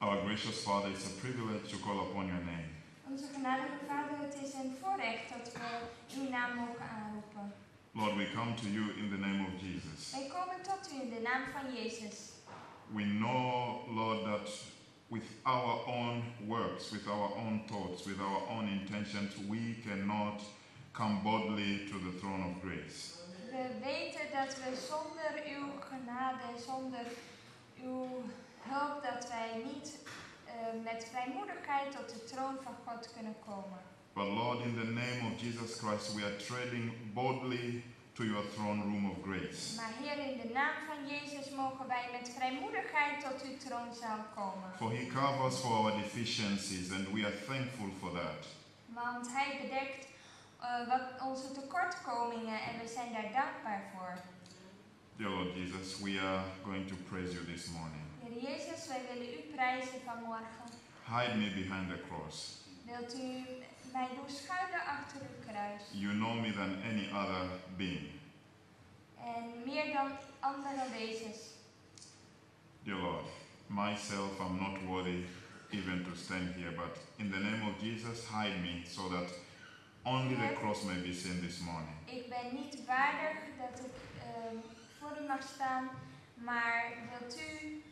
Our gracious Father, it's a privilege to call upon your name. Onze genadige Vader, het is een voorrecht dat we uw naam mogen aanroepen. Lord, we come to you in the name of Jesus. Wij komen tot u in de naam van Jezus. We know, Lord, that with our own works, with our own thoughts, with our own intentions, we cannot come boldly to the throne of grace. We weten dat we zonder uw genade, zonder uw hulp, dat wij niet eh, met vrijmoedigheid tot de troon van God kunnen komen. But Lord, in the name of Jesus Christ, we are treading boldly to your throne room of grace. Maar Heer, in de naam van Jezus mogen wij met vrijmoedigheid tot uw troonzaal komen. For he covers for our deficiencies, and we are thankful for that. Want Hij bedekt eh, wat onze tekortkomingen en we zijn daar dankbaar voor. Dear Lord Jesus, we are going to praise you this morning. Jezus, wij willen u prijzen vanmorgen. Hide me behind the cross. Wilt u mij doen schuilen achter uw kruis? You know me than any other being. En meer dan andere wezens. Dear Lord, myself, I'm not worthy even to stand here, but in the name of Jesus, hide me so that only the cross may be seen this morning. Ik ben niet waardig dat ik ehm, voor u mag staan, maar wilt u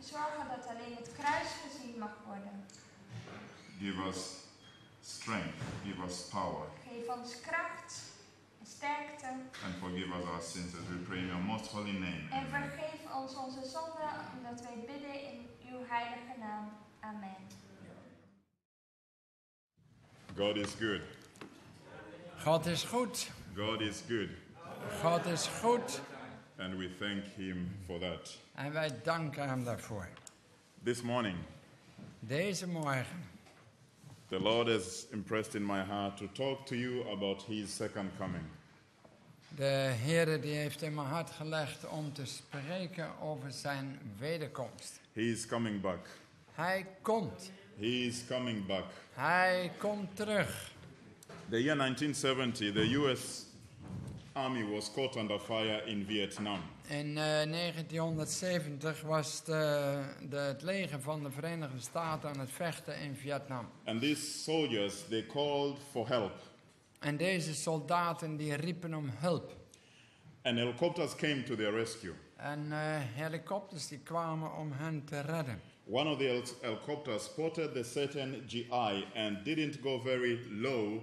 zorgen dat alleen het kruis gezien mag worden? Give us strength, give us power, Geef ons kracht en sterkte and forgive us our sins as we pray in your most holy name. en vergeef ons onze zonden, omdat wij bidden in uw heilige naam. Amen. God is good. God is goed. God is good. God is goed. And we thank Him for that. En wij danken hem daarvoor. This morning, Deze morgen the Lord has impressed in my heart to talk to you about His second coming. De Heer die heeft in mijn hart gelegd om te spreken over zijn wederkomst. He is coming back. Hij komt. He is coming back. Hij komt terug. The year 1970, the US Army was caught under fire in Vietnam. In eh, 1970 was de, de, het leger van de Verenigde Staten aan het vechten in Vietnam. And these soldiers, they called for help. En deze soldaten die riepen om hulp. And helicopters came to their rescue. En eh, helikopters die kwamen om hen te redden. One of the helicopters spotted the certain GI and didn't go very low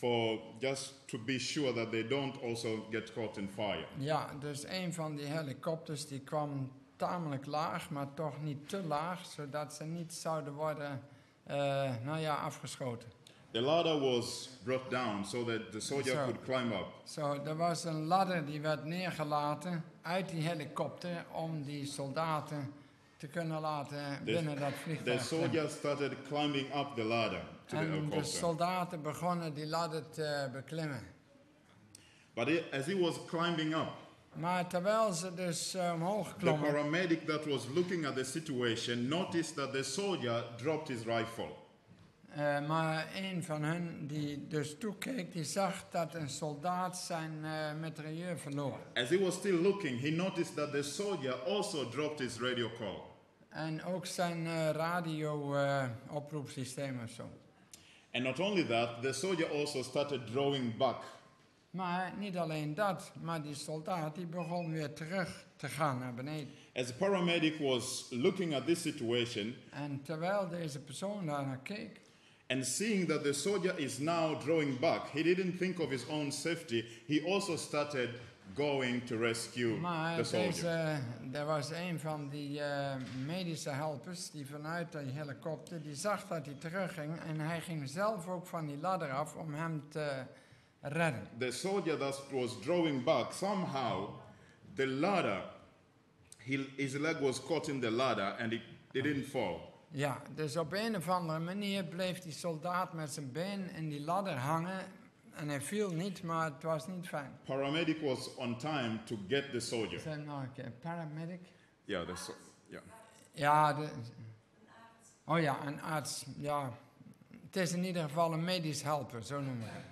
for just to be sure that they don't also get caught in fire. Ja, dus een van die helikopters die kwam tamelijk laag, maar toch niet te laag, zodat ze niet zouden worden, eh, nou ja, afgeschoten. The ladder was brought down so that the soldier So- could climb up. Zo, er was een ladder die werd neergelaten uit die helikopter om die soldaten te kunnen laten The- binnen dat The vliegtuig. soldiers started climbing up the ladder to the En de helicopter. soldaten begonnen die ladder te beklimmen. But he- as he was climbing up, Maar terwijl ze dus eh, omhoog the klommen, paramedic that was looking at the situation noticed that the soldier dropped his rifle. Eh, maar een van hen die dus toekeek, die zag dat een soldaat zijn uh, mitrailleur verloor. As he was still looking, he noticed that the soldier also dropped his radio call. En ook zijn uh, radio-oproepsysteem of zo. And not only that, the soldier also started drawing back. Maar niet alleen dat, maar die soldaat die begon weer terug te gaan naar beneden. As the paramedic was looking at this situation En terwijl deze persoon daar naar keek, and seeing that the soldier is now drawing back, he didn't think of his own safety. He also started going to rescue maar the soldier. deze, er was een van die eh, medische helpers die vanuit die helikopter, die zag dat hij terugging en hij ging zelf ook van die ladder af om hem te redden. The soldier that was drawing back, somehow the ladder, he, his leg was caught in the ladder and it didn't fall. Ja, dus op een of andere manier bleef die soldaat met zijn been in die ladder hangen. En hij viel niet, maar het was niet fijn. Paramedic was on time to get the soldier. Zeg nog een keer, paramedic? The so- yeah. Ja, de, oh ja, een arts. Ja, het is in ieder geval een medisch helper, zo noemen we het.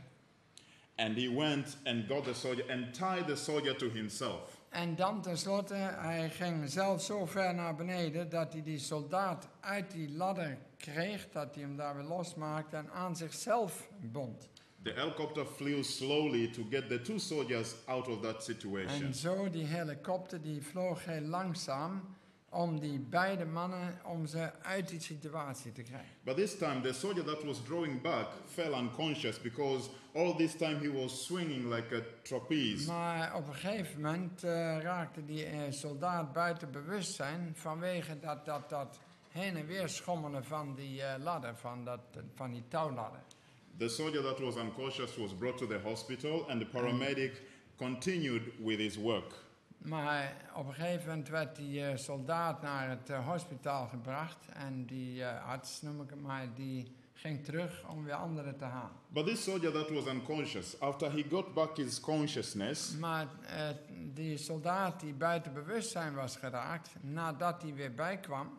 And he went and got the soldier and tied the soldier to himself. En dan tenslotte, hij ging zelf zo ver naar beneden dat hij die soldaat uit die ladder kreeg, dat hij hem daar weer losmaakte en aan zichzelf bond. The helicopter flew slowly to get the two soldiers out of that En situation. zo die helikopter die vloog heel langzaam om die beide mannen, om ze uit die situatie te krijgen. But this time, the soldier that was drawing back fell unconscious because all this time he was swinging like a trapeze. Maar op een gegeven moment eh, raakte die eh, soldaat buiten bewustzijn vanwege dat, dat, dat heen en weer schommelen van die eh, ladder, van, dat, van die touwladder. The soldier that was unconscious was brought to the hospital, and the paramedic continued with his work. Maar op een gegeven moment werd die eh, soldaat naar het eh, hospitaal gebracht en die eh, arts, noem ik hem maar, die ging terug om weer anderen te halen. But this soldier that was unconscious, after he got back his consciousness, Maar eh, die soldaat die buiten bewustzijn was geraakt, nadat hij weer bijkwam,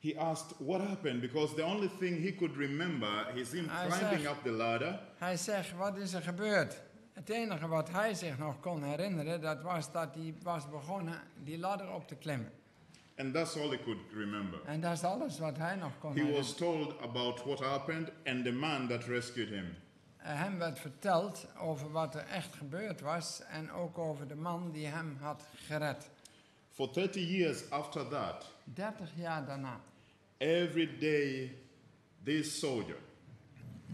he asked what happened because the only thing he could remember is him climbing up the ladder hij zegt, wat is er gebeurd? Het enige wat hij zich nog kon herinneren, dat was dat hij was begonnen die ladder op te klimmen. and that's all he could remember. En dat is alles wat hij nog kon He herinneren. was told about what happened and the man that rescued him. Eh, Hem werd verteld over wat er echt gebeurd was en ook over de man die hem had gered. For 30 years after that, 30 jaar daarna, every day this soldier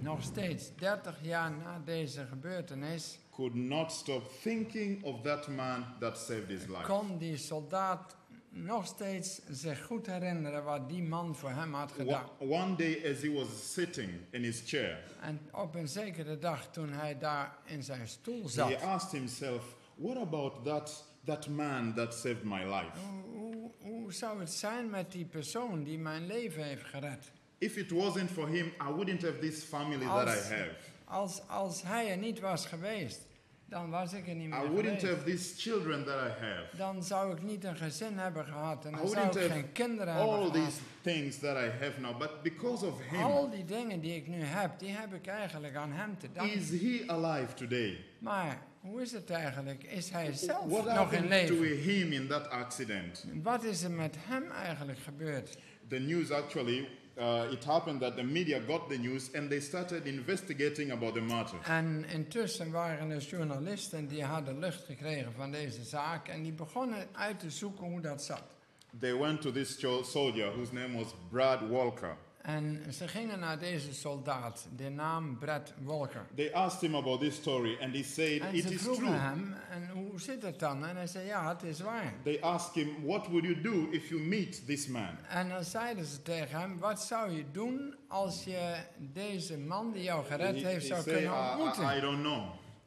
nog steeds 30 jaar na deze gebeurtenis, could not stop thinking of that man that saved his life. kon die soldaat nog steeds zich goed herinneren wat die man voor hem had gedaan. One day, as he was sitting in his chair, En op een zekere dag toen hij daar in zijn stoel he zat, asked himself, What about that, that man that saved my life? hoe, hoe, hoe zou het zijn met die persoon die mijn leven heeft gered? If it wasn't for him, I wouldn't have this family that I Als- have. Als, als hij er niet was geweest, dan was ik er niet I meer wouldn't geweest. have these children that I have. Dan zou ik niet een gezin hebben gehad en I dan zou wouldn't ik have geen kinderen all hebben these gehad. things that I have now. But because of Al him, die dingen die ik nu heb, die heb ik eigenlijk aan hem te danken. is he alive today? Maar hoe is het eigenlijk? Is hij zelf What nog in happened to leven? him in that accident? Wat is er met hem eigenlijk gebeurd? The news actually, uh, it happened that the media got the news and they started investigating about the matter. En intussen waren er journalisten die hadden lucht gekregen van deze zaak en die begonnen uit te zoeken hoe dat zat. They went to this soldier whose name was Brad Walker. En ze gingen naar deze soldaat, de naam Brad Walker. They asked him about this story and he said, En It ze is vroegen true. hem, en hoe zit het dan? En hij zei, ja, het is waar. They asked him, What would you do if you meet this man? En dan zeiden ze tegen hem, wat zou je doen als je deze man die jou gered He- heeft he zou said, kunnen "I- I, I ontmoeten? don't know.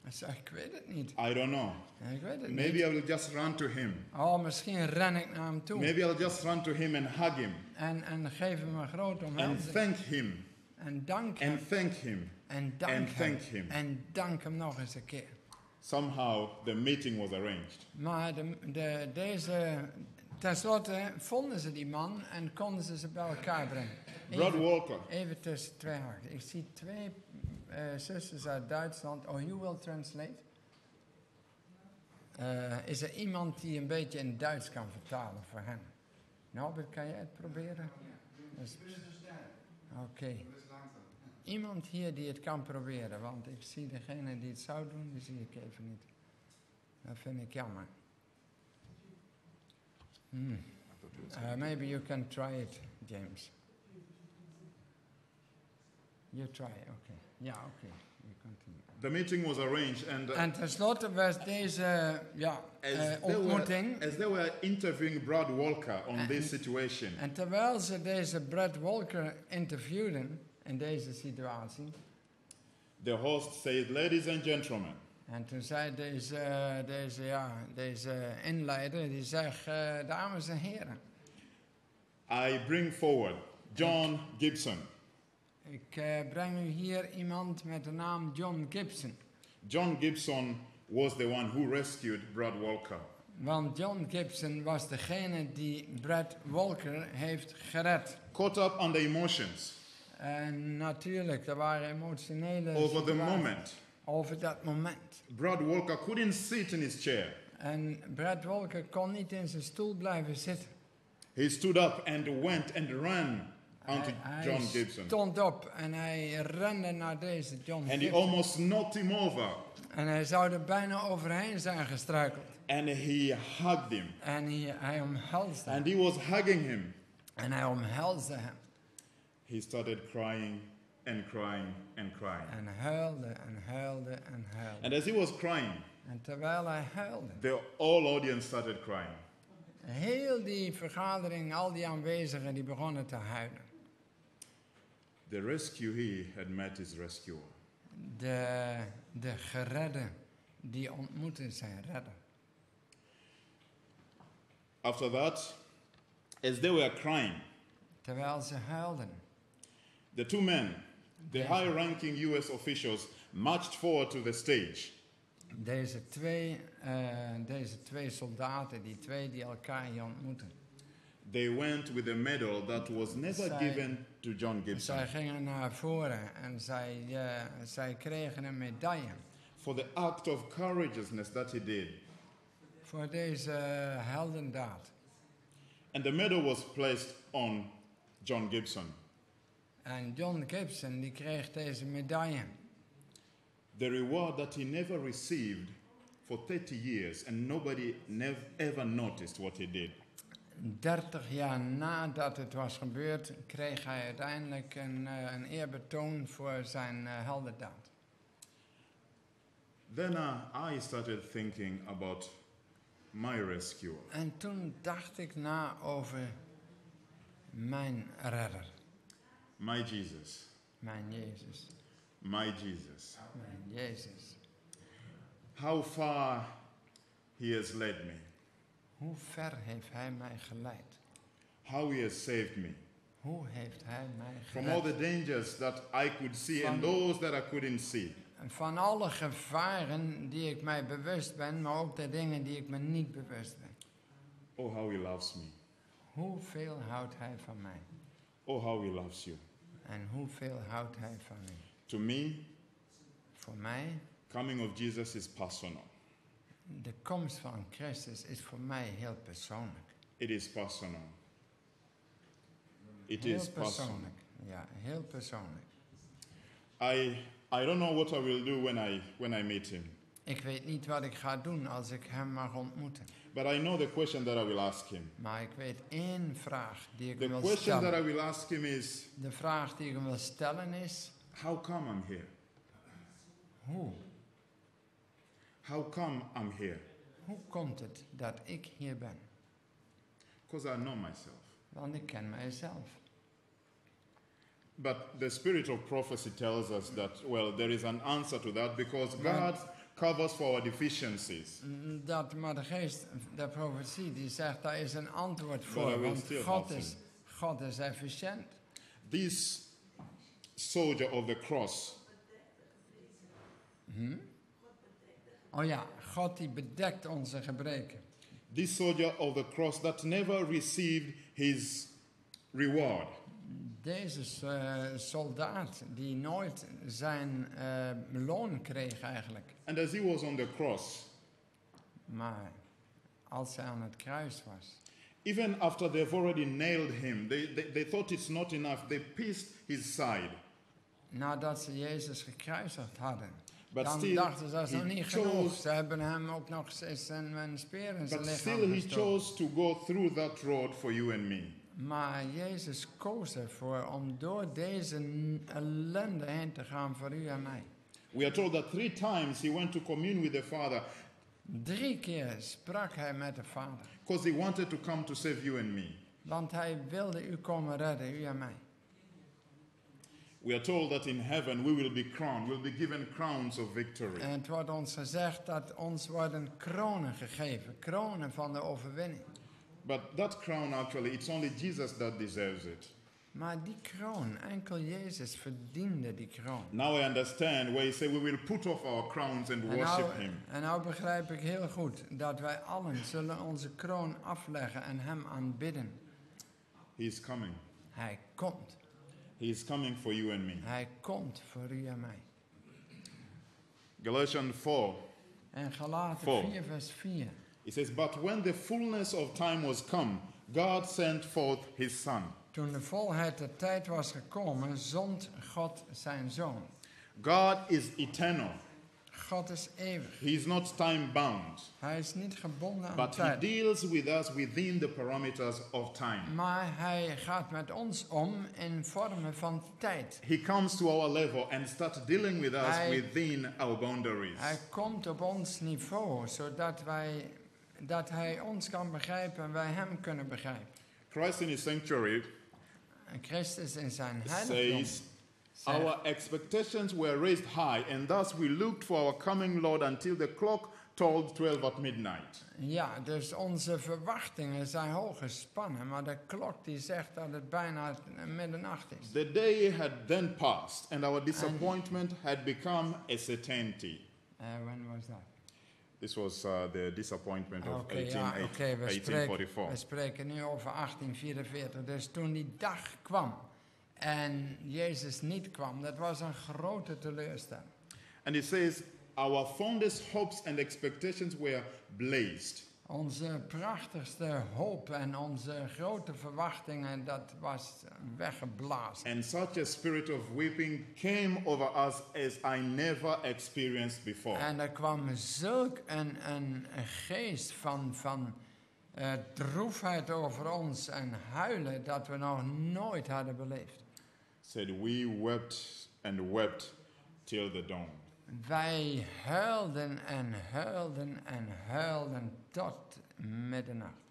Hij zei, ik weet het niet. I don't know. Ik weet het Maybe niet. I will just run to him. Oh, misschien ren ik naar hem toe. Maybe I'll just run to him and hug him En, en geef hem een grote and omhelzing. thank him En dank hem. and thank him. En dank and hem. thank him. En dank hem nog eens een keer. Somehow the meeting was arranged. Maar de, de, deze, tenslotte vonden ze die man en konden ze ze bij elkaar brengen. Brad Even, Walker, even tussen twee haken. Ik zie twee eh zusters uit Duitsland. Oh, you will translate? Eh, is er iemand die een beetje in Duits kan vertalen voor hen? Norbert, kan jij het proberen? Is- Oké. Iemand hier die het kan proberen, want ik zie degene die het zou doen, die zie ik even niet. Dat vind ik jammer. Hmm. Uh, maybe you can try it, James. You try, okay. Ja, oké. Continue. the meeting was arranged and uh, En tenslotte was deze ja, as, eh, they were, as they were interviewing Brad Walker on this situation, En terwijl ze deze Brad Walker interviewden in deze situatie. the host said, Ladies and gentlemen, En toen zei deze, deze, ja, deze inleider, die zegt, eh, dames en heren. I bring forward John Gibson. Ik eh, breng u hier iemand met de naam John Gibson. John Gibson was the one who rescued Brad Walker. Want John Gibson was degene die Brad Walker heeft gered. Caught up on the emotions En natuurlijk, er waren emotionele over the moment. over dat moment. Brad Walker couldn't sit in his chair. En Brad Walker kon niet in zijn stoel blijven zitten. He stood up and went and ran onto hij, John Gibson. stond op en hij rende naar deze John And he Gibson. almost knocked him over. En hij zou er bijna overheen zijn gestruikeld. And he hugged him. En hij, hij omhelsde hem. And he was hugging him. En hij omhelsde hem. He started crying and crying and crying. En huilde en huilde en huilde. And as he was crying, En terwijl hij huilde, the whole audience started crying. heel die vergadering, al die aanwezigen, die begonnen te huilen. The rescuee had met his rescuer. De, de geredde, die ontmoette zijn redder. After that, as they were crying, Terwijl ze huilden, the two men, the Yes. high ranking US officials, marched forward to the stage. deze twee, eh, deze twee soldaten, die twee die elkaar hier ontmoeten, They went with a medal that was never Zij- given to John Gibson zij gingen naar voren en zij, eh, zij kregen een medaille for the act of courageousness that he did. voor deze heldendaad. And the medal was placed on John Gibson. En John Gibson die kreeg deze medaille. The reward that he never received for 30 years, and nobody never ever noticed what he did. 30 jaar nadat het was gebeurd, kreeg hij uiteindelijk een, eh, een eerbetoon voor zijn eh, heldendaad. Then uh, I started thinking about my rescuer. En toen dacht ik na over mijn redder, My Jesus. mijn Jezus, My Jesus. mijn Jezus. How far he has led me. Hoe ver heeft hij mij geleid? How he has saved me. Hoe heeft hij mij From all the dangers that I could see and Van- those that I couldn't see. Van alle gevaren die ik mij bewust ben, maar ook de dingen die ik me niet bewust ben. Oh, how he loves me. Hoeveel houdt hij van mij? Oh, how he loves you. En hoeveel houdt hij van mij? To me, Voor mij, coming of Jesus is personal. De komst van Christus is voor mij heel persoonlijk. It is personal. It heel is personal. persoonlijk. Ja, heel persoonlijk. I I don't know what I will do when I when I meet him. Ik weet niet wat ik ga doen als ik hem mag ontmoeten. But I know the question that I will ask him. Maar ik weet één vraag die ik The wil question that I stellen. will ask him is De vraag die ik hem wil stellen is, how come I'm here? hoe? How come I'm here? Hoe komt het dat ik hier ben? Because I know myself. Want ik ken mijzelf. But the spirit of prophecy tells us that, well, there is an answer to that because God covers for our deficiencies. Dat, maar de geest der profetie die zegt, daar is een antwoord voor. Want God is, God is efficiënt. This soldier of the cross, hm? Oh ja, God die bedekt onze gebreken. this soldier of the cross that never received his reward, Deze eh, soldaat die nooit zijn eh, loon kreeg eigenlijk. and as he was on the cross, Maar als hij aan het kruis was, even after they've already nailed him, they, they, they thought it's not enough. They pierced his side. nadat ze Jezus gekruisigd hadden, But dan still, dachten ze dat is nog he niet genoeg. chose, Ze hebben hem ook nog een, een speer in zijn lichaam still he gestoken. chose to go through that road for you and me. Maar Jezus koos ervoor om door deze ellende heen te gaan voor u en mij. We are told that three times he went to commune with the Father Drie keer sprak hij met de Vader. because he wanted to come to save you and me. Want hij wilde u komen redden, u en mij. We are told that in heaven we will be crowned, we'll be given crowns of victory. En het wordt ons gezegd dat ons worden kronen gegeven. Kronen van de overwinning. But that crown, actually, it's only Jesus that deserves it. Maar die kroon, enkel Jezus verdiende die kroon. Now I understand where he said we will put off our crowns and En worship nou, him. en nou begrijp ik heel goed dat wij allen zullen onze kroon afleggen en hem aanbidden. He is coming. Hij komt. He is coming for you and me. Hij komt voor u en mij. Galatians 4, En Galaten Vol. 4 vers 4. It says, But when the fullness of time was come, God sent forth his Son. Toen de volheid der tijd was gekomen, zond God zijn zoon. God is eternal, God is eeuwig. he is not time bound, Hij is niet gebonden aan but he tijd. deals with us within the parameters of time. Maar hij gaat met ons om in vormen van tijd. He comes to our level and starts dealing with us Hij- within our boundaries. Hij komt op ons niveau, zodat wij, dat hij ons kan begrijpen en wij hem kunnen begrijpen. Christ in his sanctuary Christus in zijn heiligdom says, Our expectations were raised high, and thus we looked for our coming Lord until the clock tolled 12 at midnight. Ja, dus onze verwachtingen zijn hoog gespannen, maar de klok die zegt dat het bijna middernacht is. The day had then passed, and our disappointment had become a certainty. Eh, when was that? This was uh, the disappointment of Oké, 18, ja, oké, we, spreken, 1844. we spreken nu over 1844. Dus toen die dag kwam en Jezus niet kwam, dat was een grote teleurstelling. And it says, Our fondest hopes and expectations were blazed. Onze prachtigste hoop en onze grote verwachtingen, dat was weggeblazen. And such a spirit of weeping came over us as I never experienced before. En er kwam zulk een, een, geest van, van eh, droefheid over ons en huilen dat we nog nooit hadden beleefd. Said, We wept and wept till the dawn. Wij huilden en huilden en huilden tot middernacht.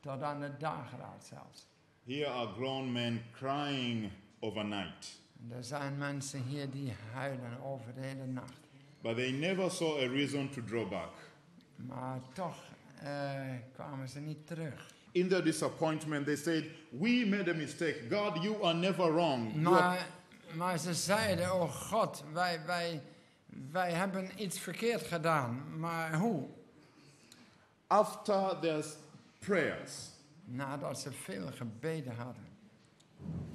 Tot aan de dageraad zelfs. Here are grown men crying overnight, Er zijn mensen hier die huilen over de hele nacht. but they never saw a reason to draw back. Maar toch eh, kwamen ze niet terug. In their disappointment, they said, We made a mistake. God, you are never wrong. You Maar, maar ze zeiden, oh God, wij, wij, wij hebben iets verkeerd gedaan. Maar hoe? After their prayers, Nadat ze veel gebeden hadden,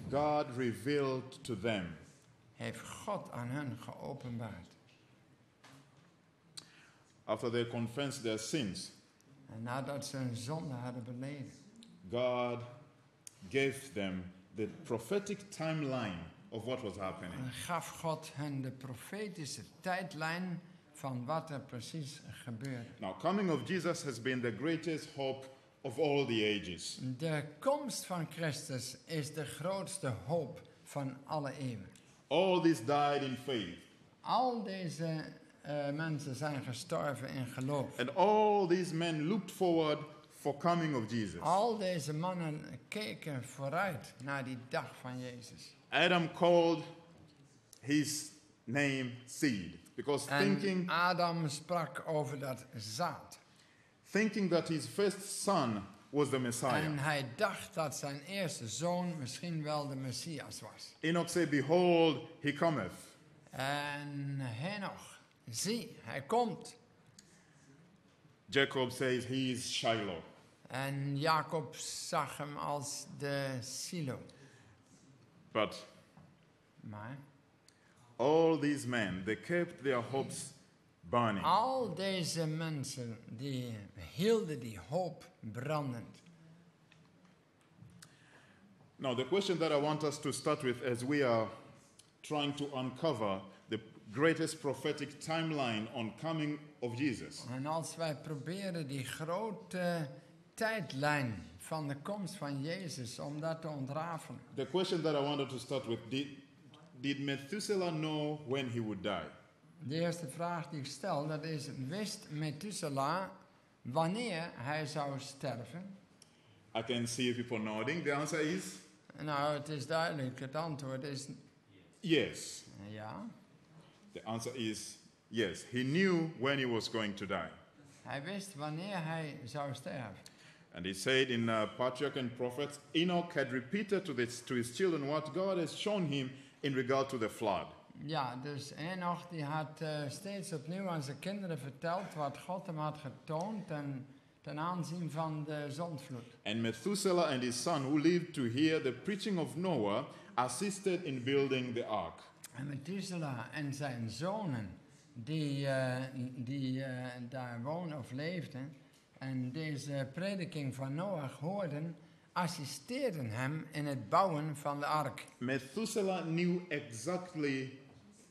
God revealed to them heeft God aan hen geopenbaard. after they confessed their sins, En nadat ze hun zonde hadden beleden, God gave them the prophetic timeline of what was happening. en gaf God hen de profetische tijdlijn van wat er precies gebeurde. Now, coming of Jesus has been the greatest hope of all the ages. De komst van Christus is de grootste hoop van alle eeuwen. All this died in faith, Al deze eh, mensen zijn gestorven in geloof. and all these men looked forward for coming of Jesus. Al deze mannen keken vooruit naar die dag van Jezus. Adam called his name seed because En thinking, Adam sprak over dat zaad. thinking that his first son was the Messiah. En hij dacht dat zijn eerste zoon misschien wel de Messias was. Enoch said, Behold, he cometh. En Henoch, zie, hij komt. Jacob says, He is Shiloh. En Jacob zag hem als de Silo. But Maar all these men, they kept their hopes burning. al deze mensen die hielden die hoop brandend. Now, the question that I want us to start with as we are trying to uncover greatest prophetic timeline on coming of Jesus En als wij proberen die grote tijdlijn van de komst van Jezus, om dat te ontrafelen. The question that I wanted to start with did, did Methuselah know when he would die? De eerste vraag die ik stel, dat is, wist Methuselah wanneer hij zou sterven? I can see people nodding. The answer is Nou, het is duidelijk, het antwoord is yes. ja. The answer is yes. He knew when he was going to die. Hij wist wanneer hij zou sterven. And he said in uh, Patriarch and Prophets, Enoch had repeated to, this, to his children what God has shown him in regard to the flood. Ja, dus Enoch die had eh, steeds opnieuw aan zijn kinderen verteld wat God hem had getoond ten, ten aanzien van de zondvloed. And Methuselah and his son, who lived to hear the preaching of Noah, assisted in building the ark. En Methuselah en zijn zonen, die, eh, die eh, daar woonden of leefden, en deze prediking van Noach hoorden, assisteerden hem in het bouwen van de ark. Methuselah knew exactly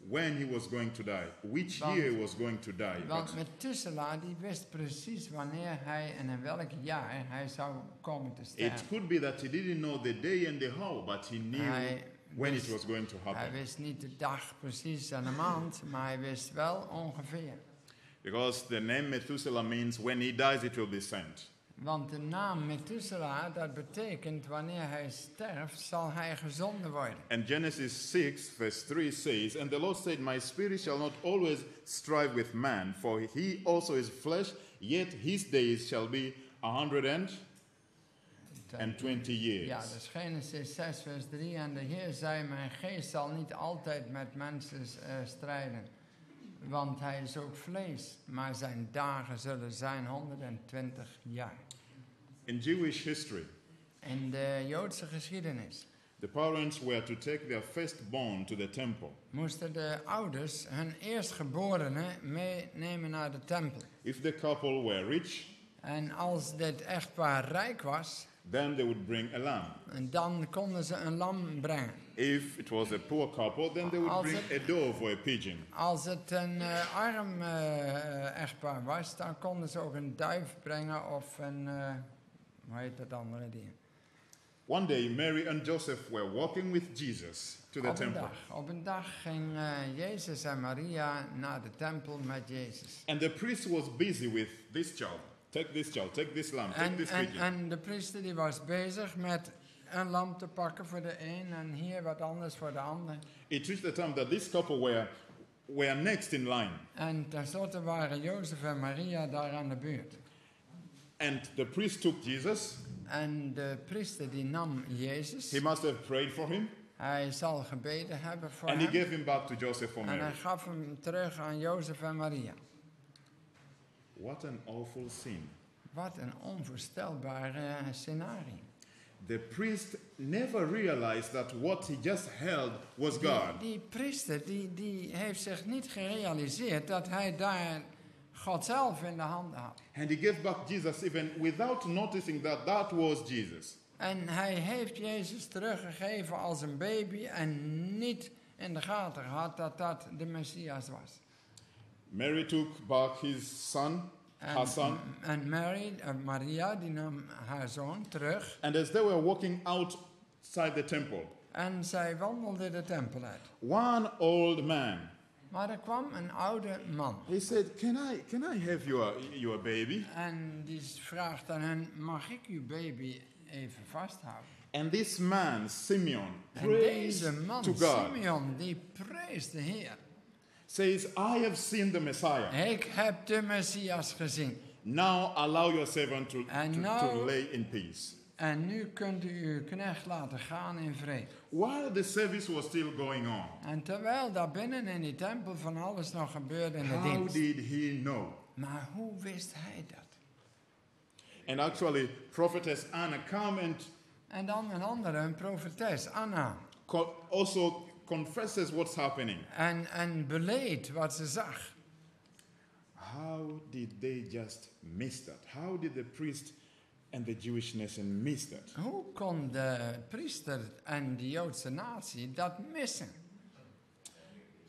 when he was going to die, which Want- year he was going to die. Want But Methuselah die wist precies wanneer hij en in welk jaar hij zou komen te it sterven. could be that he didn't know the day and the hour, but he knew Hij when it was going to hij happen. wist niet de dag precies en de maand, maar hij wist wel ongeveer. Because the name Methuselah means when he dies, it will be sent. Want de naam Methuselah, dat betekent wanneer hij sterft, zal hij gezonden worden. And Genesis 6, verse 3 says, And the Lord said, My spirit shall not always strive with man, for he also is flesh, yet his days shall be a hundred and, and twenty years. Ja, dus Genesis 6, vers 3. En de Heer zei: Mijn geest zal niet altijd met mensen eh, strijden. Want hij is ook vlees, maar zijn dagen zullen zijn 120 jaar. In Jewish history, In de Joodse geschiedenis the parents were to take their firstborn to the temple. moesten de ouders hun eerstgeborene meenemen naar de tempel. If the couple were rich, En als dit echtpaar rijk was, then they would bring a lamb. en dan konden ze een lam brengen. If it was a poor couple, then they would Als bring het- a dove or a pigeon. Als het een eh, arm eh, echtpaar was, dan konden ze ook een duif brengen of een, eh, hoe heet dat andere ding? One day, Mary and Joseph were walking with Jesus to the Op een temple. dag, op een dag ging Jezus en Maria naar de tempel met Jezus. And the priest was busy with this child. Take this child, take this lamb, take En, this pigeon. en de priester die was bezig met een lam te pakken voor de een en hier wat anders voor de ander. It reached the time that this couple were, were next in line. En tenslotte waren Jozef en Maria daar aan de beurt. And the priest took Jesus. En de priester die nam Jezus. He must have prayed for him. Hij zal gebeden hebben voor And he hem. gave him back to Joseph or En hij Mary. gaf hem terug aan Jozef en Maria. What an awful sin. Wat een onvoorstelbare scenario. The priest never realized that what he just held was Die, God. die priester die, die heeft zich niet gerealiseerd dat hij daar God zelf in de handen had. And he gave back Jesus even without noticing that that was Jesus. En hij heeft Jezus teruggegeven als een baby en niet in de gaten gehad dat dat de Messias was. Mary took back his son, En, her son, en Mary, eh, Maria die nam haar zoon terug and as they were walking outside the temple, en zij wandelde de tempel uit. one old man, Maar er kwam een oude man. he said, "Can I, can I have your, your baby?" En die vraagt aan hen, mag ik uw baby even vasthouden? And this man, Simeon, En deze man, to God, Simeon, die preest de Heer. Says, "I have seen the Messiah. Ik heb de Messias gezien. Now allow your servant to, to, to lay in peace." En nu kunt u uw knecht laten gaan in vrede. While the service was still going on, En terwijl daar binnen in die tempel van alles nog gebeurde in de how dienst. did he know? Maar hoe wist hij dat? And actually, prophetess Anna come and En dan een andere, een profetes, Anna. co- also confesses what's happening. En, en beleed wat ze zag. How did they just miss that? How did the priest and the Jewish nation miss that? Hoe kon de priester en de Joodse natie dat missen?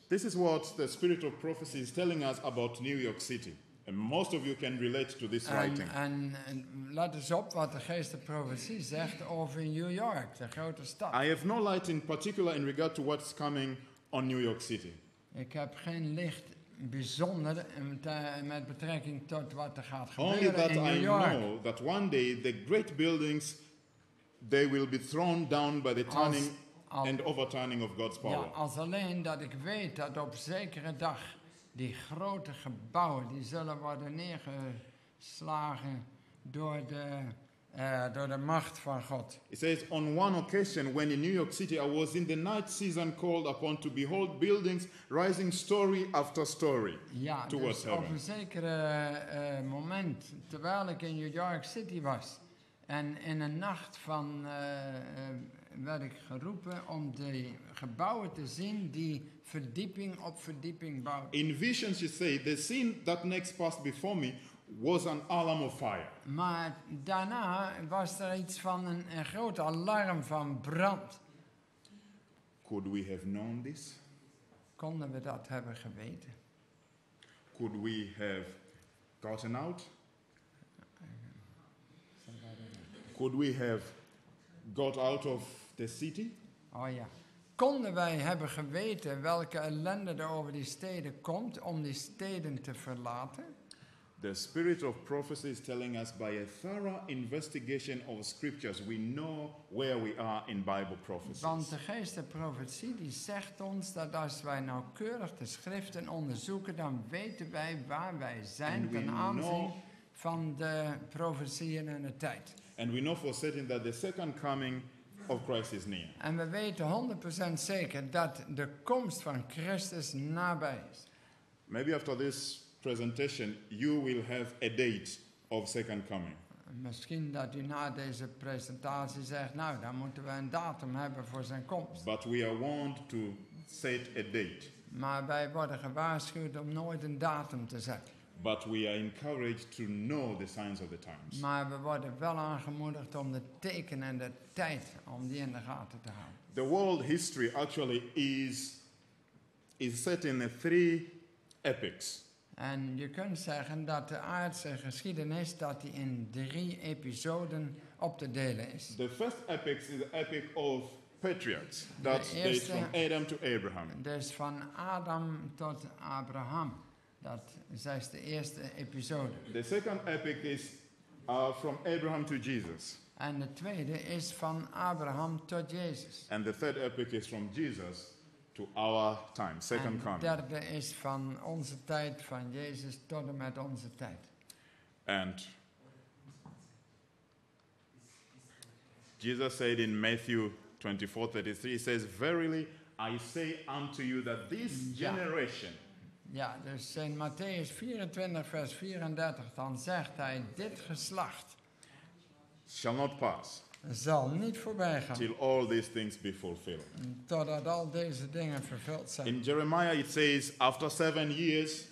This is what the spirit of prophecy is telling us about New York City. And most of you can relate to this writing. en, en let eens op wat de geest de profetie zegt over New York, de grote stad. I have no light in particular in regard to what's coming on New York City. Ik heb geen licht bijzonder met betrekking tot wat er gaat Only gebeuren that in New I York. know that one day the great buildings they will be thrown down by the Als, turning al- and overturning of God's ja, power. als alleen dat ik weet dat op zekere dag die grote gebouwen die zullen worden neergeslagen door de, eh, door de macht van God. It says, On one occasion, when in New York City I was in the night season called upon to behold buildings rising story after story. Ja, Towards dus op een zekere eh, moment, terwijl ik in New York City was, en in een nacht van, eh, werd ik geroepen om de gebouwen te zien die verdieping op verdieping bouwden. In visions, you say, the scene that next passed before me was an alarm of fire. Maar daarna was er iets van een, een groot alarm van brand. Could we have known this? Konden we dat hebben geweten? Could we have gotten out? Could we have got out of the city? Oh ja. Konden wij hebben geweten welke ellende er over die steden komt om die steden te verlaten? The spirit of prophecy is telling us by a thorough investigation of scriptures, we know where we are in Bible prophecies. Want de geest der profetie die zegt ons dat als wij nauwkeurig de schriften onderzoeken, dan weten wij waar wij zijn ten aanzien van de profetieën en de tijd. And we know for certain that the second coming of Christ is near. En we weten 100% zeker dat de komst van Christus nabij is. Maybe after this presentation, you will have a date of second coming. Misschien dat u na deze presentatie zegt, nou dan moeten we een datum hebben voor zijn komst. But we are warned to set a date. Maar wij worden gewaarschuwd om nooit een datum te zetten. But we are encouraged to know the signs of the times. Maar we worden wel aangemoedigd om de tekenen en de tijd, om die in de gaten te houden. The world history actually is, is set in three epics. En je kunt zeggen dat de aardse geschiedenis dat die in drie episoden op te delen is. The first epic is the epic of patriarchs. That dates eerste- from Adam to Abraham. Dus van Adam tot Abraham. Dat is de eerste episode. The second epic is uh, from Abraham to Jesus. En de tweede is van Abraham tot Jezus. And the third epic is from Jesus to our time, En second de coming. derde is van onze tijd, van Jezus tot en met onze tijd. And Jesus said in Matthew 24:33, He says, Verily I say unto you that this generation Ja, dus in Matthäus 24, vers 34, dan zegt hij, dit geslacht shall not pass zal niet voorbij gaan, till all these things be fulfilled. totdat al deze dingen vervuld zijn. In Jeremiah it says, After seven years,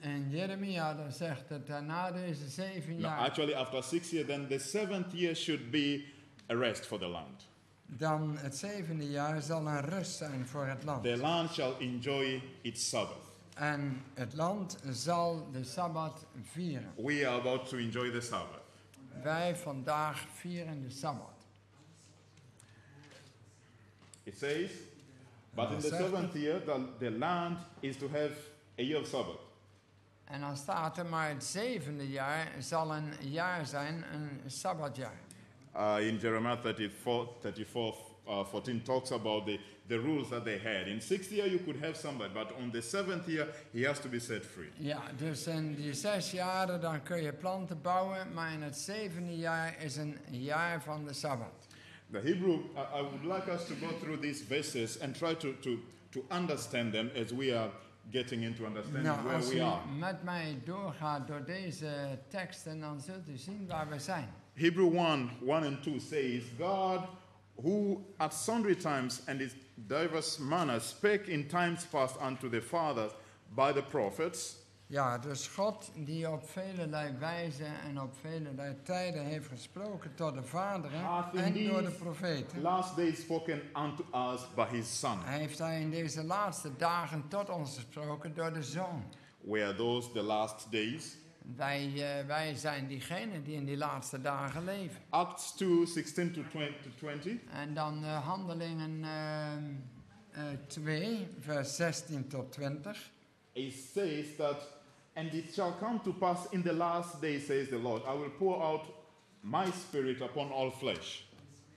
In Jeremia dan zegt het, na deze zeven no, jaar, actually after six years, then the seventh year should be a rest for the land. dan het zevende jaar zal een rust zijn voor het land. The land shall enjoy its Sabbath. En het land zal de Sabbat vieren. We are about to enjoy the Sabbath. Wij vandaag vieren de Sabbat. It says, But in the seventh year, the, the land is to have a year of Sabbath. En dan staat er, maar het zevende jaar zal een jaar zijn, een Sabbatjaar. Uh, in Jeremiah 34, 34 uh, 14 talks about the, the rules that they had. In sixth year, you could have somebody, but on the seventh year, he has to be set free. Ja, dus in die zes jaren dan kun je planten bouwen, maar in het zevende jaar is een jaar van de Sabbat. The Hebrew, I I would like us to go through these verses and try to, to, to understand them as we are getting into understanding Nou, where we are. met mij doorgaat door deze teksten, dan zult u zien waar we zijn. Hebrew 1, 1 and 2 says, God, who at sundry times and in diverse manners spake in times past unto the fathers by the prophets, Ja, dus God die op velelei wijze en op velelei tijden heeft gesproken tot de vaderen en door de profeten. last days spoken unto us by his Son. Hij heeft hij in deze laatste dagen tot ons gesproken door de Zoon. Were those the last days? Wij, eh, wij zijn diegenen die in die laatste dagen leven. Acts 2, 16 to 20. to 20. En dan eh, handelingen ehm, eh, 2, vers 16 tot 20. It says that, and it shall come to pass in the last days, says the Lord, I will pour out my spirit upon all flesh.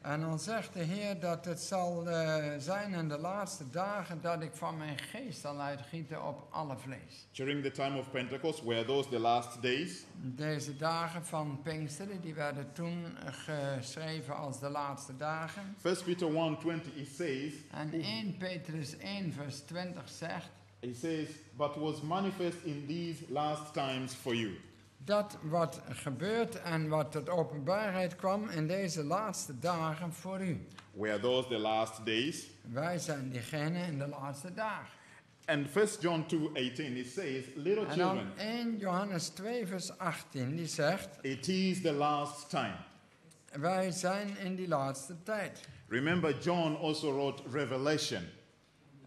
En dan zegt de Heer dat het zal eh, zijn in de laatste dagen dat ik van mijn geest zal uitgieten op alle vlees. During the time of Pentecost, were those the last days? Deze dagen van Pinksteren, die werden toen geschreven als de laatste dagen. 1 Peter 1 20, it says, En 1 Petrus 1 vers 20 zegt, it says, but was manifest in these last times for you. Dat wat gebeurt en wat tot openbaarheid kwam in deze laatste dagen voor u. Were those the last days? Wij zijn diegenen in de laatste dagen. And 1 John 2:18 it says, "Little En children, 1 Johannes 2 vers 18, die zegt, it is the last time." wij zijn in die laatste tijd. Remember John also wrote Revelation.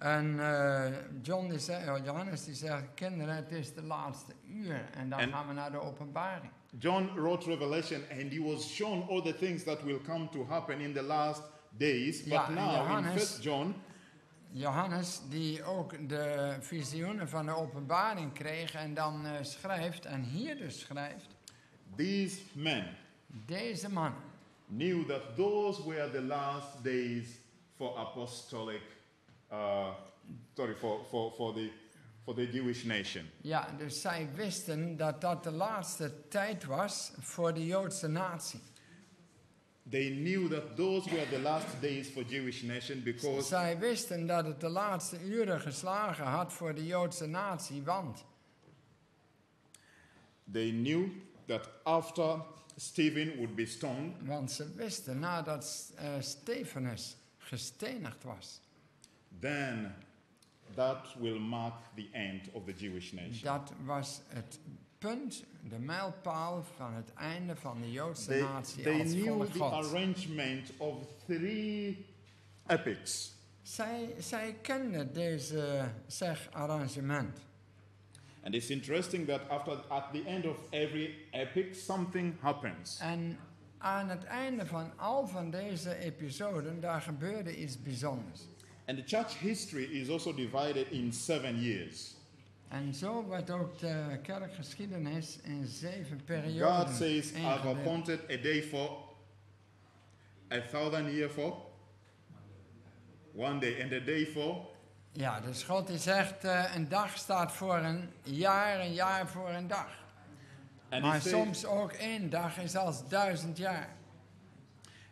En eh, John die oh, Johannes die zegt, kinderen, het is de laatste uur. En dan gaan we naar de openbaring. John wrote Revelation and he was shown all the things that will come to happen in the last days. Ja, but en now in Johannes- 1 John, Johannes die ook de visioenen van de openbaring kreeg en dan eh, schrijft, en hier dus schrijft, these men deze man, knew that those were the last days for apostolic, uh, sorry, for, for, for, the, for the Jewish nation. ja, dus zij wisten dat dat de laatste tijd was voor de Joodse natie. They knew that those were the last days for Jewish nation because Zij wisten dat het de laatste uren geslagen had voor de Joodse natie, want they knew that after Stephen would be stoned, Want ze wisten nadat eh Stefanus gestenigd was, then that will mark the end of the Jewish nation. dat was het punt, de mijlpaal van het einde van de Joodse They, natie they als knew volk the God. arrangement of three epics. Zij, zij kenden deze zeg arrangement. And it's interesting that after at the end of every epic something happens. En aan het einde van al van deze episoden, daar gebeurde iets bijzonders. And the church history is also divided in seven years. En zo wordt ook de kerkgeschiedenis in zeven perioden God says, I've appointed a day for a thousand year for one day, and a day for Ja, dus God die zegt, eh, een dag staat voor een jaar, een jaar voor een dag. and maar he says, soms ook één dag is als duizend jaar.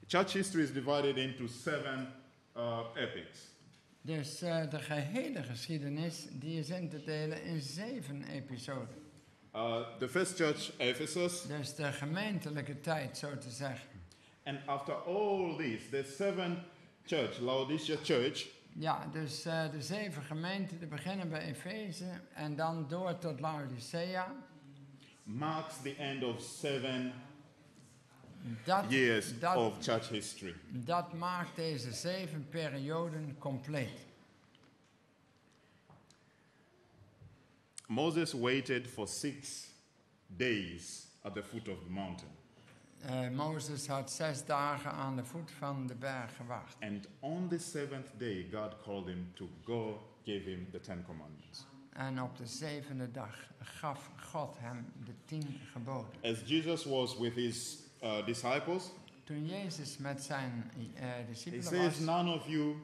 church history is divided into seven uh, epics. Dus eh, de gehele geschiedenis die is in te delen in zeven episoden. Uh, the first church, Ephesus, Dus de gemeentelijke tijd, zo te zeggen. and after all this, the seventh church, Laodicea Church, Ja, dus eh, de zeven gemeenten die beginnen bij Efeze en dan door tot Laodicea. marks the end of seven Dat, years dat, of church history. dat maakt deze zeven perioden compleet. Moses waited for six days at the foot of the mountain. Eh, Mozes had zes dagen aan de voet van de berg gewacht. And on the seventh day, God called him to go, gave him the Ten Commandments. En op de zevende dag gaf God hem de tien geboden. As Jesus was with his uh, disciples, Toen Jezus met zijn eh he says, was, None of you,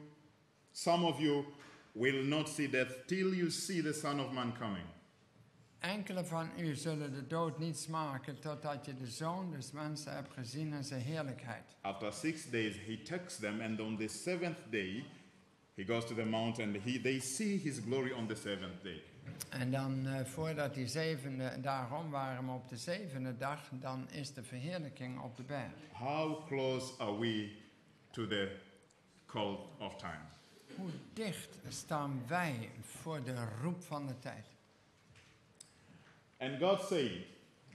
some of you, will not see death till you see the Son of Man coming. enkele van u zullen de dood niet smaken totdat je de Zoon des Mensen hebt gezien in zijn heerlijkheid. After six days, he takes them, and on the seventh day, he goes to the mountain. He, they see his glory on the seventh day. En dan eh, voordat die zevende dagen om waren, maar op de zevende dag, dan is de verheerlijking op de berg. How close are we to the call of time? Hoe dicht staan wij voor de roep van de tijd? And God said,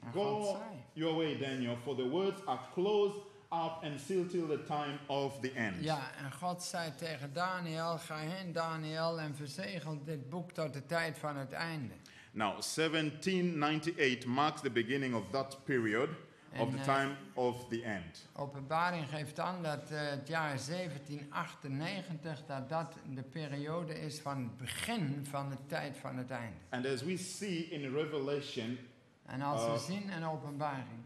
En God Go zei, your way, Daniel, for the words are closed up and till the time of the end. Ja, en God zei tegen Daniel, ga heen Daniel en verzegel dit boek tot de tijd van het einde. Now, 1798 marks the beginning of that period of En, the eh, time of the end. Openbaring geeft aan dat eh, het jaar 1798, dat dat de periode is van het begin van de tijd van het einde. And as we see in Revelation En als we zien in openbaring,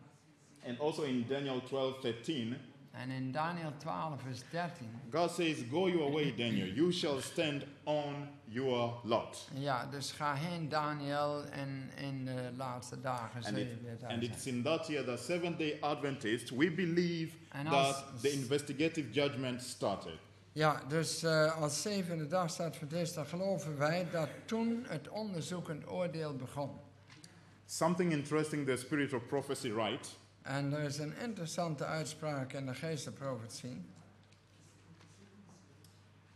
and also in Daniel 12 13, en in Daniel 12 vers 13, God says, Go your way, Daniel. You shall stand on your lot. ja, dus ga heen Daniel en in de laatste dagen And, zul je weer and it's in that year, the Seventh day Adventists, we believe als- that the investigative judgment started. Ja, dus eh, als zevende dag staat deze, dan geloven wij dat toen het onderzoekend oordeel begon. Something interesting the spirit of prophecy writes En er is een interessante uitspraak in de geestenprofetie.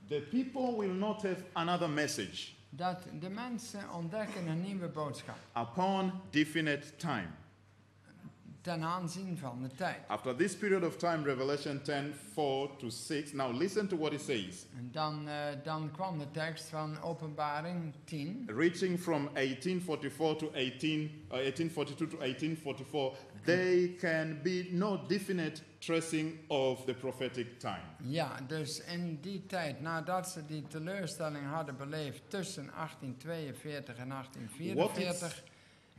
the people will not have another message. dat de mensen ontdekken een nieuwe boodschap upon definite time. Ten aanzien van de tijd. After this period of time, Revelation 10 4 to 6. Now listen to what it says. En dan, eh, dan kwam de tekst van Openbaring 10. Reaching from 1844 to 18, uh, 1842 to 1844, there can be no definite tracing of the prophetic time. Ja, dus in die tijd, nadat ze die teleurstelling hadden beleefd tussen 1842 en 1844,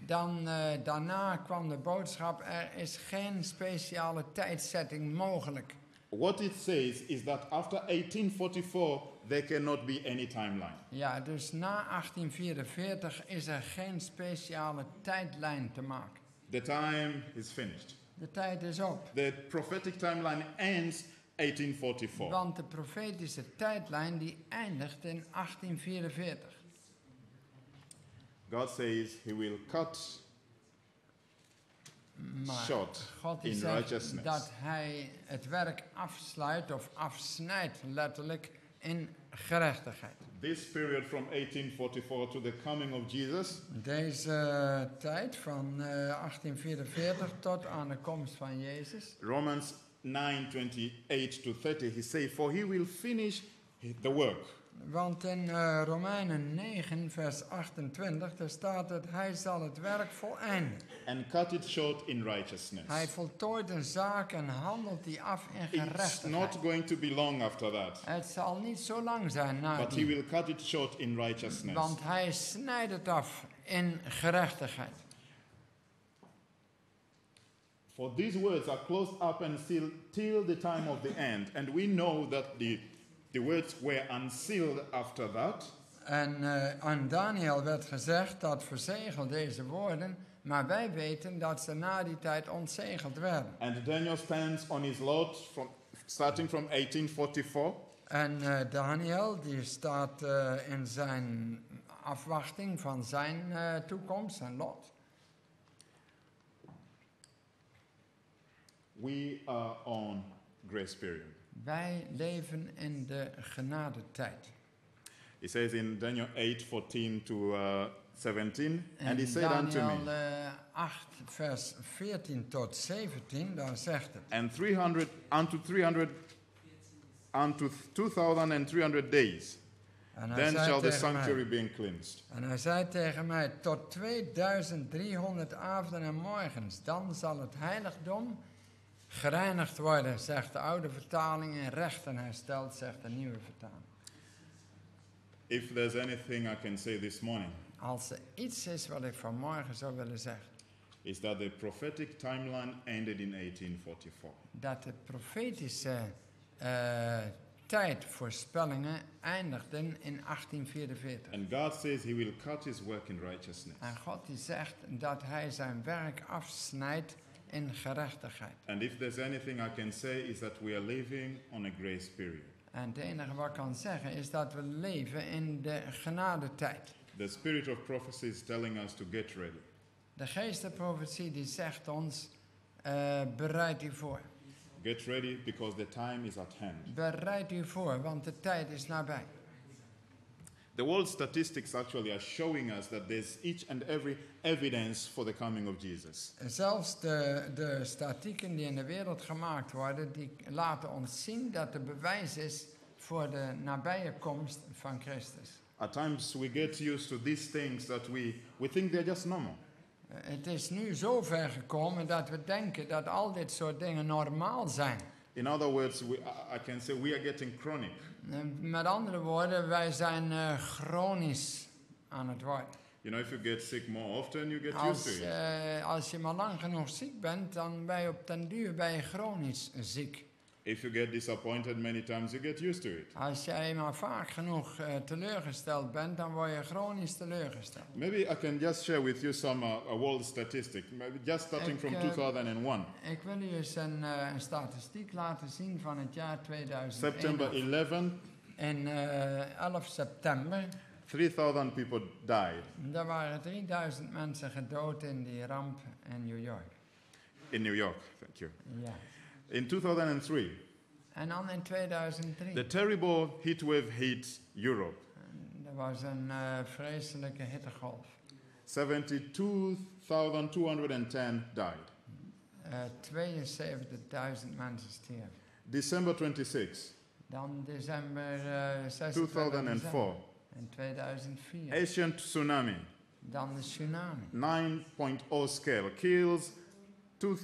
dan eh, daarna kwam de boodschap, er is geen speciale tijdzetting mogelijk. What it says is that after 1844, there cannot be any timeline. Ja, dus na 1844 is er geen speciale tijdlijn te maken. The time is finished. De tijd is op. The prophetic timeline ends 1844. Want de profetische tijdlijn die eindigt in 1844. God says he will cut Maar short God in zegt righteousness. dat hij het werk afsluit of afsnijdt, letterlijk, in gerechtigheid. This period from 1844 to the coming of Jesus Deze eh, tijd van eh, 1844 tot aan de komst van Jezus. Romans 9 28 to 30, he says, For he will finish the work. Want in eh, Romeinen 9, vers 28, daar staat het, hij zal het werk voleinden. and cut it short in righteousness. Hij voltooit een zaak en handelt die af in It's gerechtigheid. not going to be long after that, Het zal niet zo lang zijn na but he will cut it short in righteousness. want hij snijdt het af in gerechtigheid. For these words are closed up and sealed till the time of the end. And we know that the, the words were unsealed after that. En eh, aan Daniel werd gezegd dat verzegel deze woorden, maar wij weten dat ze na die tijd ontzegeld werden. And Daniel stands on his lot from, starting from 1844. En eh, Daniel die staat eh, in zijn afwachting van zijn toekomst, zijn lot. We are on grace period. Wij leven in de genadetijd. He says in Daniel 8 14 to uh, 17, and he said unto Daniel me, eh, 8, vers 14 tot 17, daar zegt het. and 300 unto 300 unto 2300 days, En then shall the tegen mij, sanctuary be cleansed. en hij zei tegen mij, tot 2300 avonden en morgens, dan zal het heiligdom gereinigd worden, zegt de oude vertaling, en rechten hersteld, zegt de nieuwe vertaling. If there's anything I can say this morning, Als er iets is wat ik vanmorgen zou willen zeggen, is that the prophetic timeline ended in 1844. dat de profetische eh, tijdvoorspellingen eindigden in 1844. And God says he will cut his work in righteousness. En God die zegt dat hij zijn werk afsnijdt in gerechtigheid. And if there's anything I can say is that we are living on a grace period. En het enige wat ik kan zeggen is dat we leven in de genadetijd. The spirit of prophecy is telling us to get ready. De geestenprofetie die zegt ons, eh, bereid u voor. Get ready because the time is at hand. Bereid u voor, want de tijd is nabij. The world statistics actually are showing us that there's each and every evidence for the coming of Jesus. Zelfs de, de statieken die in de wereld gemaakt worden, die laten ons zien dat er bewijs is voor de nabije komst van Christus. At times we get used to these things that we, we think they're just normal. Eh, Het is nu zo ver gekomen dat we denken dat al dit soort dingen normaal zijn. In other words, we, I can say we are getting chronic. Met andere woorden, wij zijn eh, chronisch aan het worden. You know, if you get sick more often, you get used Als, to it. eh, als je maar lang genoeg ziek bent, dan ben je op den duur ben je chronisch ziek. If you get disappointed many times, you get used to it. Als jij maar vaak genoeg eh, teleurgesteld bent, dan word je chronisch teleurgesteld. Maybe I can just share with you some uh, a world statistic, maybe just starting Ik, from uh, 2001. Ik wil u eens een, eh, een statistiek laten zien van het jaar 2001. September 11, In eh, 11 september, 3,000 people died daar waren 3000 mensen gedood in die ramp in New York. in New York. Thank you. Ja. In 2003, En dan in 2003, the terrible heat wave hit Europe. er was een eh, vreselijke hittegolf. 72,210 died. Eh 72.000 mensen stierven. December 26, Dan december eh 26 2004. in 2004. Asian tsunami, Dan de tsunami. 9.0 scale, kills two,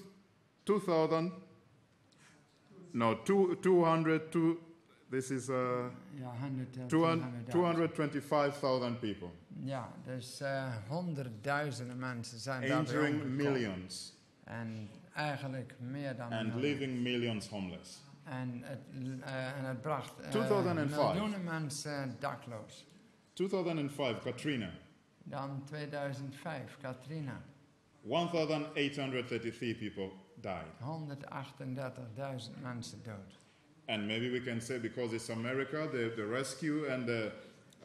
2000, no, two, 200, two, this is uh, Ja, 100, eh, 200 200.000. 225,000 people, Ja, dus eh honderdduizenden mensen zijn injuring millions En eigenlijk meer dan and leaving millions homeless. En het, eh, en het bracht eh, 2005. miljoenen mensen dakloos. 2005, Katrina, Dan 2005, Katrina. 1,833 people died. 138.000 mensen dood. And maybe we can say because it's America, the, the rescue and the,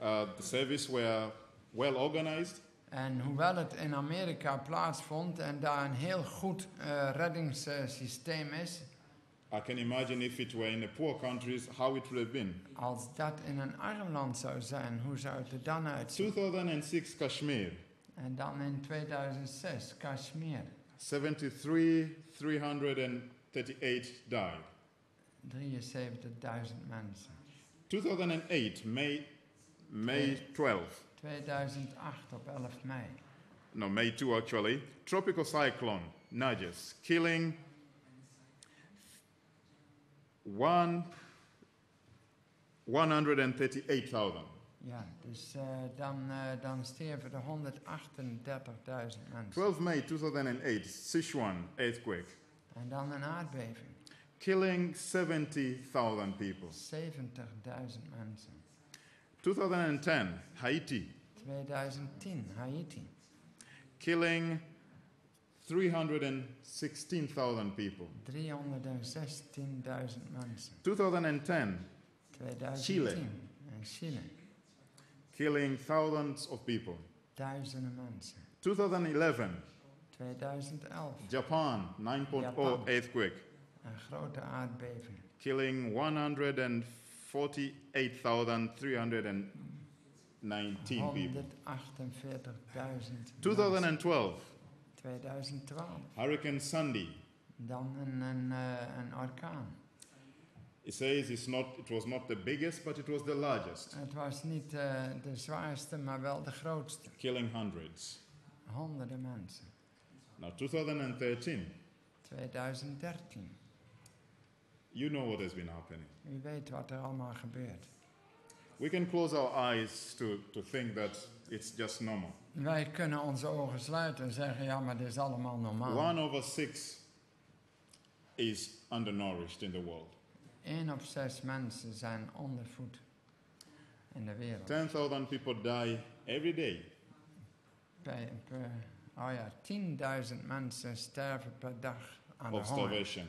uh, the service were well organized. En hoewel het in Amerika plaatsvond en daar een heel goed eh, reddingssysteem is, I can imagine if it were in the poor countries, how it would have been. als dat in een arm land zou zijn, hoe zou het er dan uitzien? 2006, Kashmir, En dan in 2006, Kashmir, 73,338 died. 73.000 mensen. 2008, May, May 12, 2008 op 11 mei. no, May 2 actually, tropical cyclone, Najas, killing one, 138,000. Ja, dus eh, dan, eh, dan sterven er 138.000 mensen. 12 May 2008, Sichuan earthquake, En dan een aardbeving. killing 70,000 people. 70.000 mensen. 2010, Haiti, 2010, Haiti. killing 316,000 people. 316.000 mensen. 2010, 2010. Chile. In Chile. Killing thousands of people. Duizenden mensen. 2011, 2011. Japan, 9.0 earthquake, Een grote aardbeving. killing 148,319 people. 148.000 2012, 2012. Hurricane Sandy. Dan een, een, eh, een orkaan. It says it's not, it was not the biggest, but it was the largest, Het was niet eh, de zwaarste, maar wel de grootste. killing hundreds. Honderden mensen. Now, 2013, 2013. you know what has been happening. U weet wat er allemaal gebeurt. We can close our eyes to, to think that it's just normal. Wij kunnen onze ogen sluiten en zeggen, ja, maar dit is allemaal normaal. One over six is undernourished in the world. 1 op 6 mensen zijn ondervoed in de wereld. 10,000 people die every day. Per, per, oh ja, 10.000 mensen sterven per dag aan de of honger starvation.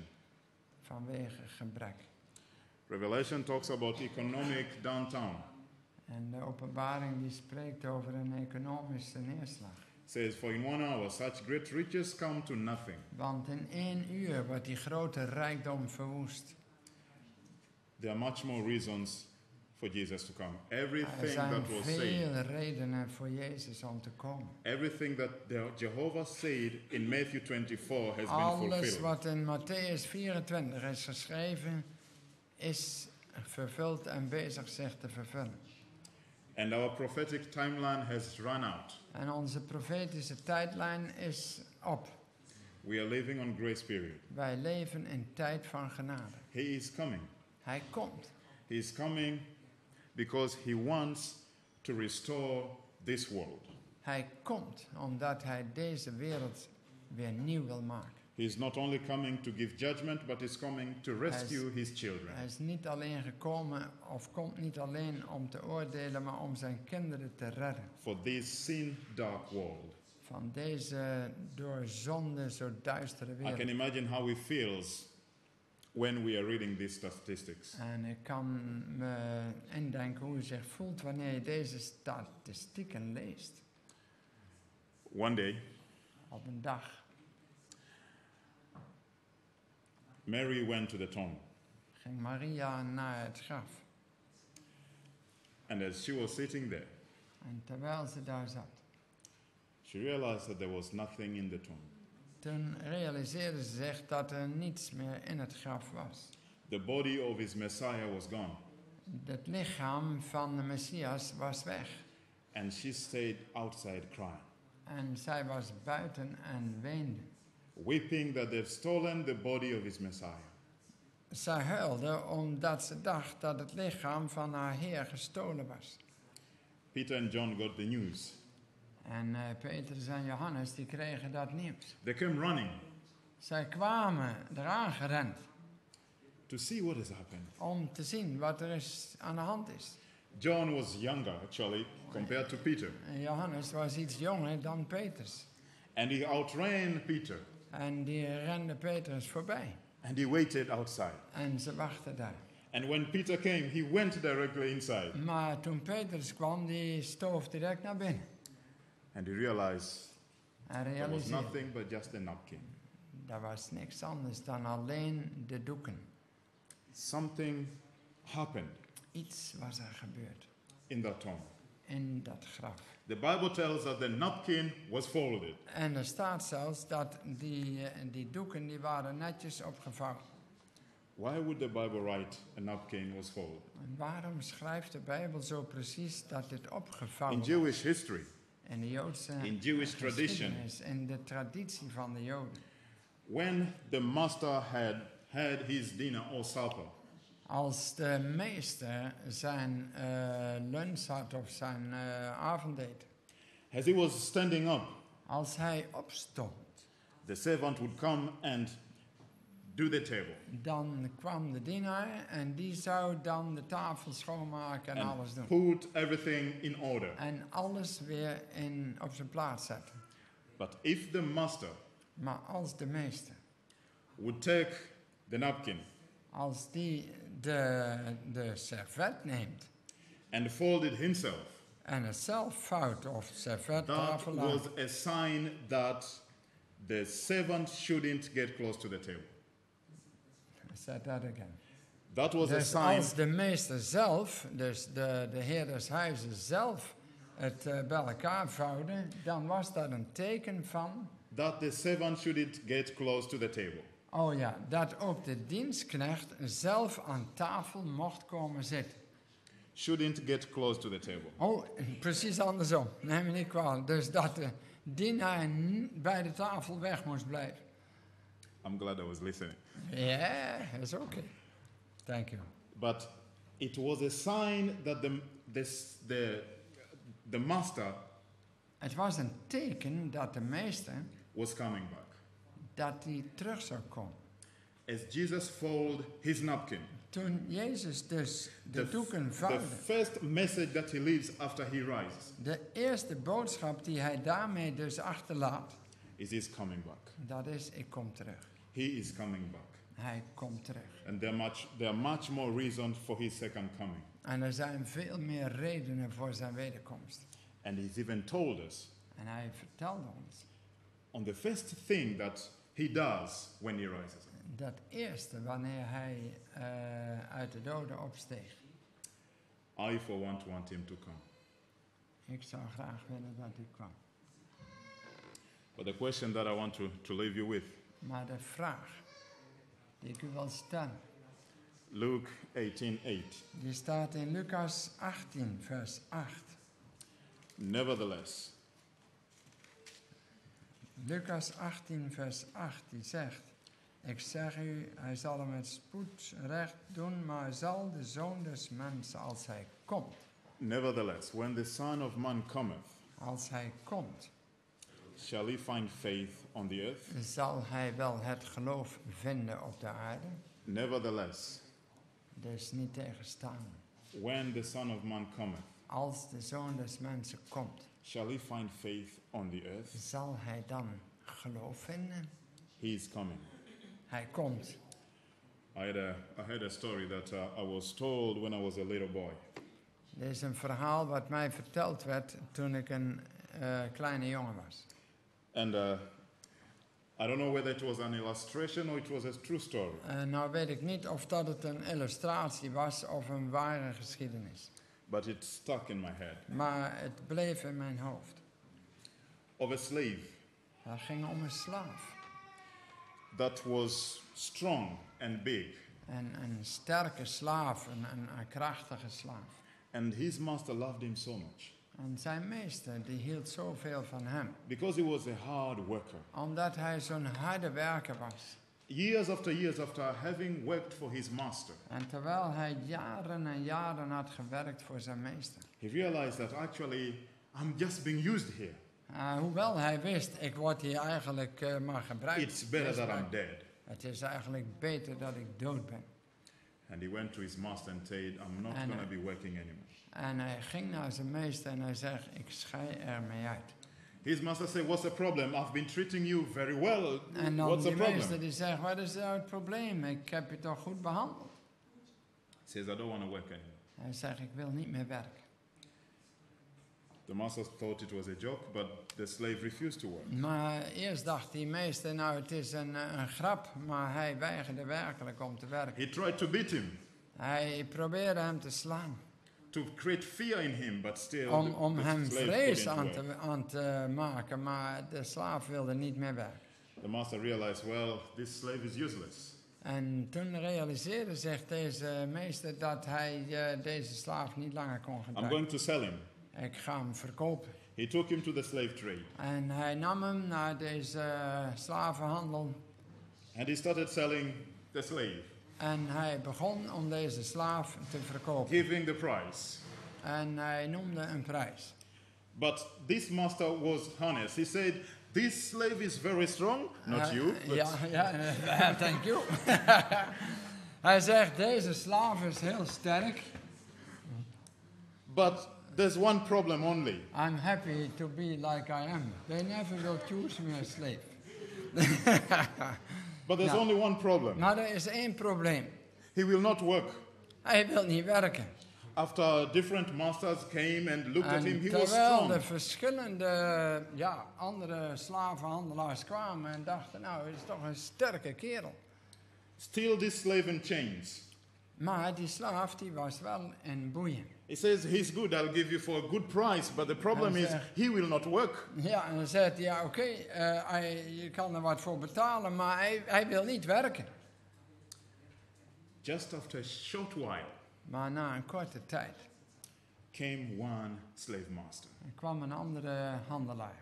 vanwege gebrek. Revelation talks about economic downtown. En de openbaring die spreekt over een economische neerslag. says, For in one hour such great riches come to nothing. Want in één uur wordt die grote rijkdom verwoest. There are much more reasons for Jesus to come. Er Everything zijn that was said, veel redenen voor Jezus om te komen. everything that Jehovah said in Matthew 24 has been Alles fulfilled. wat in Matthäus 24 is geschreven, is vervuld en bezig zich te vervullen. And our prophetic timeline has run out. En onze profetische tijdlijn is op. We are living on grace period. Wij leven in tijd van genade. He is coming. Hij komt. He is coming because he wants to restore this world. Hij komt omdat hij deze wereld weer nieuw wil maken. He is not only coming to give judgment, but is coming to rescue his children. Hij is niet alleen gekomen of komt niet alleen om te oordelen, maar om zijn kinderen te redden. For this sin dark world. Van deze door zonde zo duistere I can wereld. imagine how he feels when we are reading these statistics. En ik kan me indenken hoe u zich voelt wanneer je deze statistieken leest. One day, Op een dag Mary went to the tomb, ging Maria naar het graf. and as she was sitting there, En terwijl ze daar zat, she realized that there was nothing in the tomb. Toen realiseerde ze zich dat er niets meer in het graf was. The body of his Messiah was gone. Het lichaam van de Messias was weg. And she stayed outside crying, En zij was buiten en weende. weeping that they've stolen the body of his Messiah. Zij huilde omdat ze dacht dat het lichaam van haar Heer gestolen was. Peter and John got the news. En eh, Petrus en Johannes die kregen dat nieuws. They came running Zij kwamen eraan gerend to see what has happened. om te zien wat er is aan de hand is. John was younger, actually, compared to Peter. En Johannes was iets jonger dan Petrus. And he outran Peter. En die rende Petrus voorbij. And he waited outside. En ze wachten daar. And when Peter came, he went directly inside. Maar toen Petrus kwam, die stoof direct naar binnen. And he realized there was nothing but just a napkin. dat was niks anders dan alleen de doeken. Something happened Iets was er gebeurd in that tomb. in dat graf. The Bible tells us that the napkin was folded. En er staat zelfs dat die, eh, die doeken die waren netjes opgevouwen. Why would the Bible write a napkin was folded? En waarom schrijft de Bijbel zo precies dat dit In? Jewish history, In de Joodse in Jewish tradition, in de traditie van de Joden. when the master had had his dinner or supper, Als de meester zijn eh, lunch had of zijn eh avondeten, as he was standing up, als hij opstond, the servant would come and do the table dan kwam de dienaar en die zou dan de tafel schoonmaken en alles and doen. put everything in order. En alles weer in, op zijn plaats zetten. But if the master Maar als de meester, would take the napkin als die de, de servet neemt and fold it himself, en het zelf vouwt of servet that was a sign that the servant shouldn't get close to the table. Say that again. That was Dus sign als de meester zelf, dus de, de heer des huizes zelf, het eh, bij elkaar vouwde, dan was dat een teken van, that the servant shouldn't get close to the table. oh ja, dat ook de dienstknecht zelf aan tafel mocht komen zitten. Shouldn't get close to the table. Oh, precies andersom, neem me niet kwalijk. Dus dat de dienaar bij de tafel weg moest blijven. I'm glad I was listening. Yeah, it's okay. Thank you. But it was a sign that the, this, the, the master Het was een teken dat de meester, was coming back. dat hij terug zou komen. As Jesus folded his napkin, Toen Jezus dus de doeken the first message that he leaves after he rises de eerste boodschap die hij daarmee dus achterlaat, is he's coming back. dat is ik kom terug. He is coming back. Hij komt terug. And there are much, there are much more reasons for his second coming. En er zijn veel meer redenen voor zijn wederkomst. And he's even told us En hij vertelde ons on the first thing that he does when he rises. dat eerste wanneer hij eh, uit de doden opsteeg. I, for one, want him to come. Ik zou graag willen dat hij kwam. But the question that I want to, to leave you with Maar de vraag die ik u wil stellen, Luke 18:8. die staat in Lucas 18, vers 8. Nevertheless, Lucas 18, vers 8, die zegt: Ik zeg u, hij zal hem met spoed recht doen, maar zal de zoon des mensen, als hij komt, nevertheless, when the Son of Man cometh, als hij komt, shall he find faith on the earth? zal hij wel het geloof vinden op de aarde? Nevertheless, Dus niet tegenstaan. when the Son of Man cometh, Als de zoon des mensen komt, shall he find faith on the earth? zal hij dan geloof vinden? He is coming. Hij komt. I had a, I had a story that uh, I was told when I was a little boy. Dit is een verhaal wat mij verteld werd toen ik een eh, kleine jongen was. And uh, I don't know whether it was an illustration or it was a true story. Eh, nou weet ik niet of dat het een illustratie was of een ware geschiedenis. but it stuck in my head. Maar het bleef in mijn hoofd. Of a slave Het ging om een slaaf. that was strong and big, Een, een sterke slaaf, een, een, een krachtige slaaf. and his master loved him so much En zijn meester die hield zoveel van hem. because he was a hard worker. Omdat hij zo'n harde werker was. Years after years after having worked for his master, En terwijl hij jaren en jaren had gewerkt voor zijn meester. he realized that actually I'm just being used here. Uh, hoewel hij wist, ik word hier eigenlijk eh, maar gebruikt. It's better that I'm dead. Het is eigenlijk beter dat ik dood ben. And he went to his master and said, I'm not going to be working anymore. En hij ging naar zijn meester en hij zegt, ik schei ermee uit. His master said, What's the problem? I've been treating you very well. En dan What's the die meester problem? die zegt, wat is nou het probleem? Ik heb je toch goed behandeld? He says, I don't want to work anymore. Hij zegt, ik wil niet meer werken. The master thought it was a joke, but the slave refused to work. Maar eerst dacht die meester, nou het is een, eh, een grap, maar hij weigerde werkelijk om te werken. He tried to beat him, Hij probeerde hem te slaan, to create fear in him, but still om, the, om the hem vrees aan te, aan te maken, maar de slaaf wilde niet meer werken. The master realized, well, this slave is useless. En toen realiseerde zich deze meester dat hij eh, deze slaaf niet langer kon I'm gebruiken. going to sell him. Ik ga hem verkopen. He took him to the slave trade En hij nam hem naar deze eh, slavenhandel and he started selling the slave, en hij begon om deze slaaf te verkopen. giving the price. En hij noemde een prijs. But this master was honest. He said, This slave is very strong, not Eh, you. But Ja, ja, eh, thank you. hij zegt, deze slaaf is heel sterk. But there's one problem only. I'm happy to be like I am. They never will choose me as slave. But there's only one problem. Maar er is één probleem. He will not work. Hij wil niet werken. After different masters came and looked at him, En he was terwijl strong. de verschillende ja, andere slavenhandelaars kwamen en dachten, nou, het is toch een sterke kerel. Still, this slave in chains. Maar die slaaf die was wel in boeien. He says, He's good, I'll give you for a good price. But the problem is, zegt- he will not work. Ja, en dan zegt hij, ja oké, eh, hij- je kan er wat voor betalen, maar hij, hij wil niet werken. Just after a short while Maar na een korte tijd came one slave master. er kwam een andere handelaar.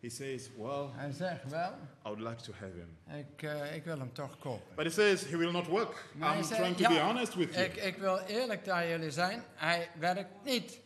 He says, Well, Hij zegt wel, I would like to have him. ik, eh, ik wil hem toch kopen. But he says, He will not work. Maar hij I'm zei, trying to ja, be honest with you. Ik, ik wil eerlijk tegen jullie zijn, hij werkt niet.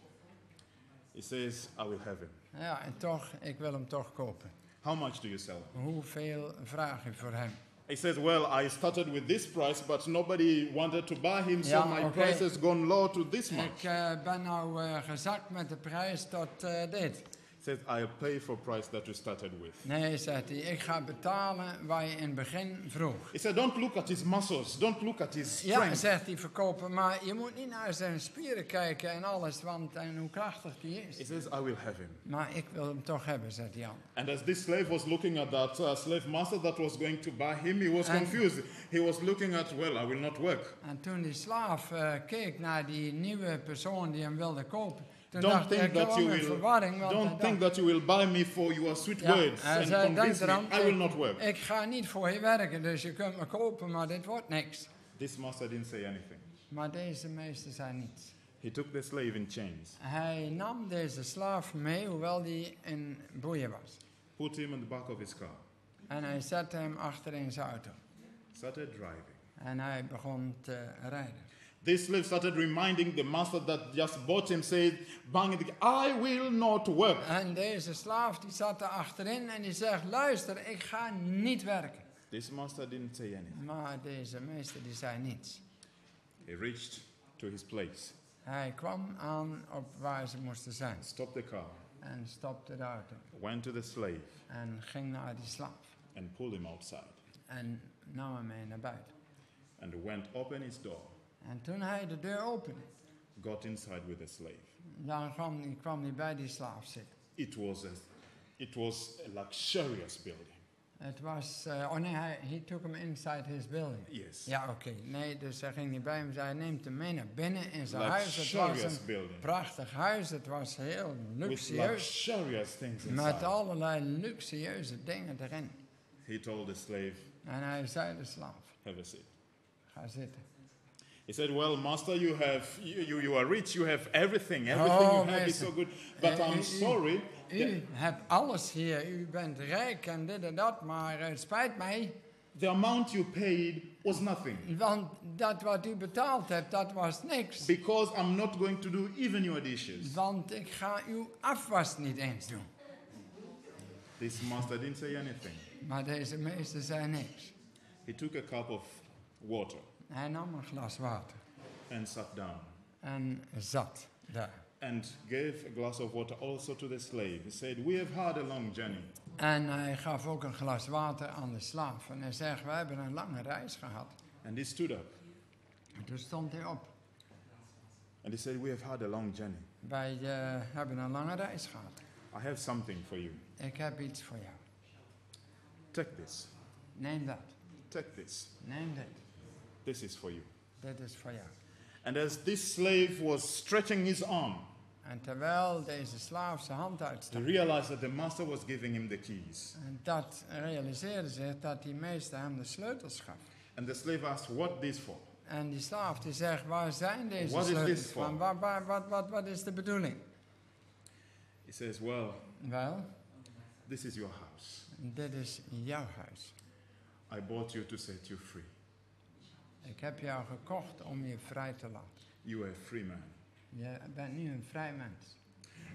He says, I will have him. Ja, en toch, ik wil hem toch kopen. How much do you sell him? Hoeveel vraag u voor hem? He says, Well, I started with this price, but nobody wanted to buy him, so my price has gone low to this Ik much. eh, ben nou eh, gezakt met de prijs tot eh, dit. He says, I'll pay for price that you started with. Nee, zegt hij, ik ga betalen waar je in het begin vroeg. He said, Don't look at his muscles, don't look at his Ja, strength. zegt die verkoper, maar je moet niet naar zijn spieren kijken en alles, want en hoe krachtig die He is. says, I will have him. Maar ik wil hem toch hebben, zegt Jan. And as this slave was looking at that uh, slave master that was going to buy him, he was confused. He was looking at, Well, I will not work. En toen die slaaf eh, keek naar die nieuwe persoon die hem wilde kopen, toen Don't dacht think hij, that kwam you will- verwarring. Want Don't think that you will buy me for your sweet Ja, words and zei, convince me. I will ik- not work. ik ga niet voor je werken, dus je kunt me kopen, maar dit wordt niks. This master didn't say anything. Maar deze meester zei niets. He took the slave in chains, Hij nam deze slaaf mee, hoewel die in boeien was. put him in the back of his car, En hij zette hem achter in zijn auto. started driving. En hij begon te rijden. This slave started reminding the master that just bought him, said, bang I will not work. En deze slaaf die zat er achterin en die zegt, luister, ik ga niet werken. This master didn't say anything. Maar deze meester die zei niets. He reached to his place, Hij kwam aan op waar ze moesten zijn. stopped the car, En stopte de auto. went to the slave, En ging naar die slaaf. and pulled him outside, En nam hem mee naar buiten. and went open his door, En toen hij de deur opende, got inside with the slave. dan kwam, hij- kwam hij bij die slaaf zitten. It was a, it was a luxurious building. Het was, eh, oh nee, hij he took him inside his building. Yes. Ja, oké. Nee, dus hij ging niet bij hem. Hij neemt hem mee naar binnen in zijn huis. Het was Luxurious een building. prachtig huis. Het was heel With luxueus. luxurious things Met allerlei luxueuze dingen erin. He told the slave, En hij zei de slaaf, have a seat. ga zitten. He said, well, master, you have, you, you, you are rich, you have everything. Everything Oh, you have is so good. But Eh, I'm u- sorry. Eh, that U hebt alles hier. U bent rijk en dit en dat. Maar het spijt mij. The amount you paid was nothing. Want dat wat u betaald hebt, dat was niks. Because I'm not going to do even your dishes. Want ik ga uw afwas niet eens doen. This master didn't say anything. Maar deze meester zei niks. He took a cup of water Hij nam een glas water and sat down en zat daar. and gave a glass of water also to the slave. He said, We have had a long journey. En hij gaf ook een glas water aan de slaaf. En hij zegt, we hebben een lange reis gehad. And he stood up En toen stond hij op. and he said, We have had a long journey. Wij eh, hebben een lange reis gehad. I have something for you. Ik heb iets voor jou. Take this. Neem dat. Take this. Neem dit. This is for you. Dit is voor jou. And as this slave was stretching his arm, En terwijl deze slaaf zijn hand he uitstak. realized that the master was giving him the keys. En dat realiseerde zich dat die meester hem de sleutels gaf. And the slave asked, What this for? En die slaaf die zegt, waar zijn deze What is sleutels this for? van? Waar, waar, wat, wat, wat is de bedoeling? He says, Well, Wel, this is your house. dit is jouw huis. I bought you to set you free. Ik heb jou gekocht om je vrij te laten. You are a free man. Je bent nu een vrij mens.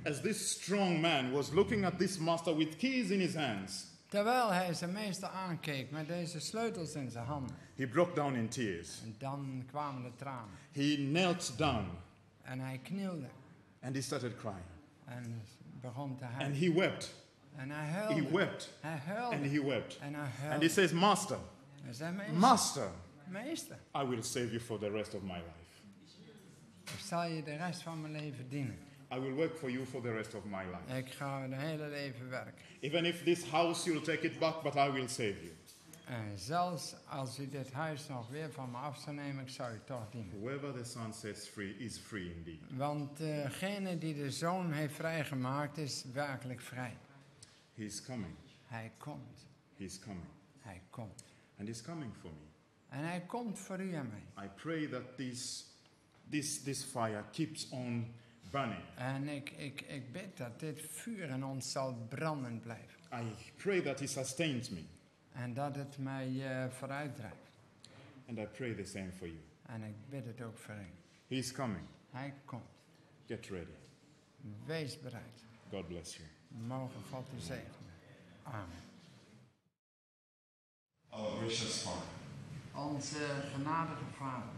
As this strong man was looking at this master with keys in his hands, Terwijl hij zijn meester aankeek met deze sleutels in zijn handen. he broke down in tears. En dan kwamen de tranen. He knelt down En hij knielde. and he started crying. En begon te And huilen. he wept. En hij He huilde. wept. Hij And huilde. he wept. En hij And he huilde. says, Master, Hij zei, meester, Master, meester, I will save you for the rest of my life. ik zal je de rest van mijn leven dienen. I will work for you for the rest of my life. Ik ga het hele leven werken. Even if this house you'll take it back, but I will save you. En zelfs als u dit huis nog weer van me af zou nemen, ik zou u toch dienen. Whoever the Son sets free is free indeed. Want degene die de zoon heeft vrijgemaakt, is werkelijk vrij. He's coming. Hij komt. He's coming. Hij komt. And he's coming for me. En hij komt voor u en mij. I pray that this, this, this fire keeps on burning. En ik, ik, ik bid dat dit vuur in ons zal branden blijven. I pray that He sustains me. En dat het mij eh, vooruit drijft. And I pray the same for you. En ik bid het ook voor u. He's coming. Hij komt. Get ready. Wees bereid. God bless you. Mogen God u zegenen. Amen. Our gracious Father, Onze genadige Vader.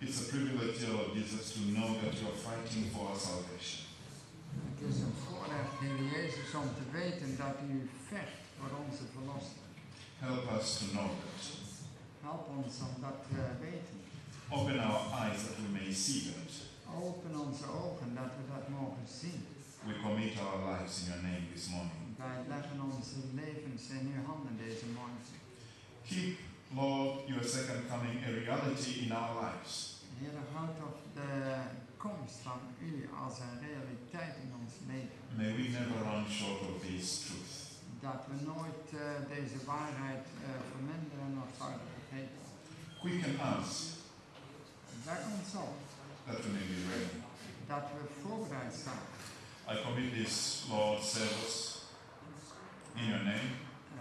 it's a privilege, Lord Jesus, to know that you are fighting for our salvation. Het is een voorrecht, Heer Jezus, om te weten dat u vecht voor onze verlossing. Help us to know that. Help ons om dat te weten. Open our eyes that we may see that. Open onze ogen dat we dat mogen zien. We commit our lives in your name this morning. Wij leggen onze levens in uw handen deze morgen. Keep, Lord, your second coming a reality in our lives. Heer, houd toch de komst van u als een realiteit in ons leven. May we never run short of this truth. Dat we nooit eh, deze waarheid eh, verminderen of zouden vergeten. Quicken us Wek ons op that we may be ready. dat we voorbereid staan. I commit this, Lord, service in your name.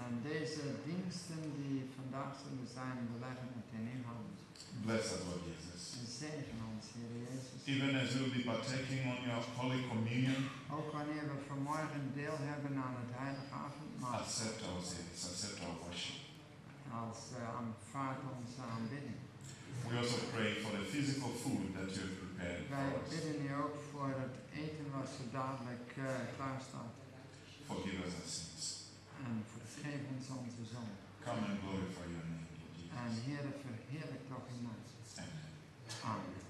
En deze diensten die vandaag zullen zijn, we leggen het in uw handen. Bless us, Lord Jesus. En zegen ons, Heer Jezus. Even as we'll be partaking on your Holy Communion, Ook wanneer we vanmorgen deel hebben aan het heilige avondmaal, accept our service, accept our worship. als uh, aanvaard onze aanbidding. We also pray for the physical food that you have prepared Wij for us. bidden u ook voor het eten wat zo dadelijk uh, klaar staat. Forgive us our sins. En vergeef ons onze zonde. Come and glorify your name, Lord En Jesus. Heer, verheerlijk toch uw naam. Amen. Amen.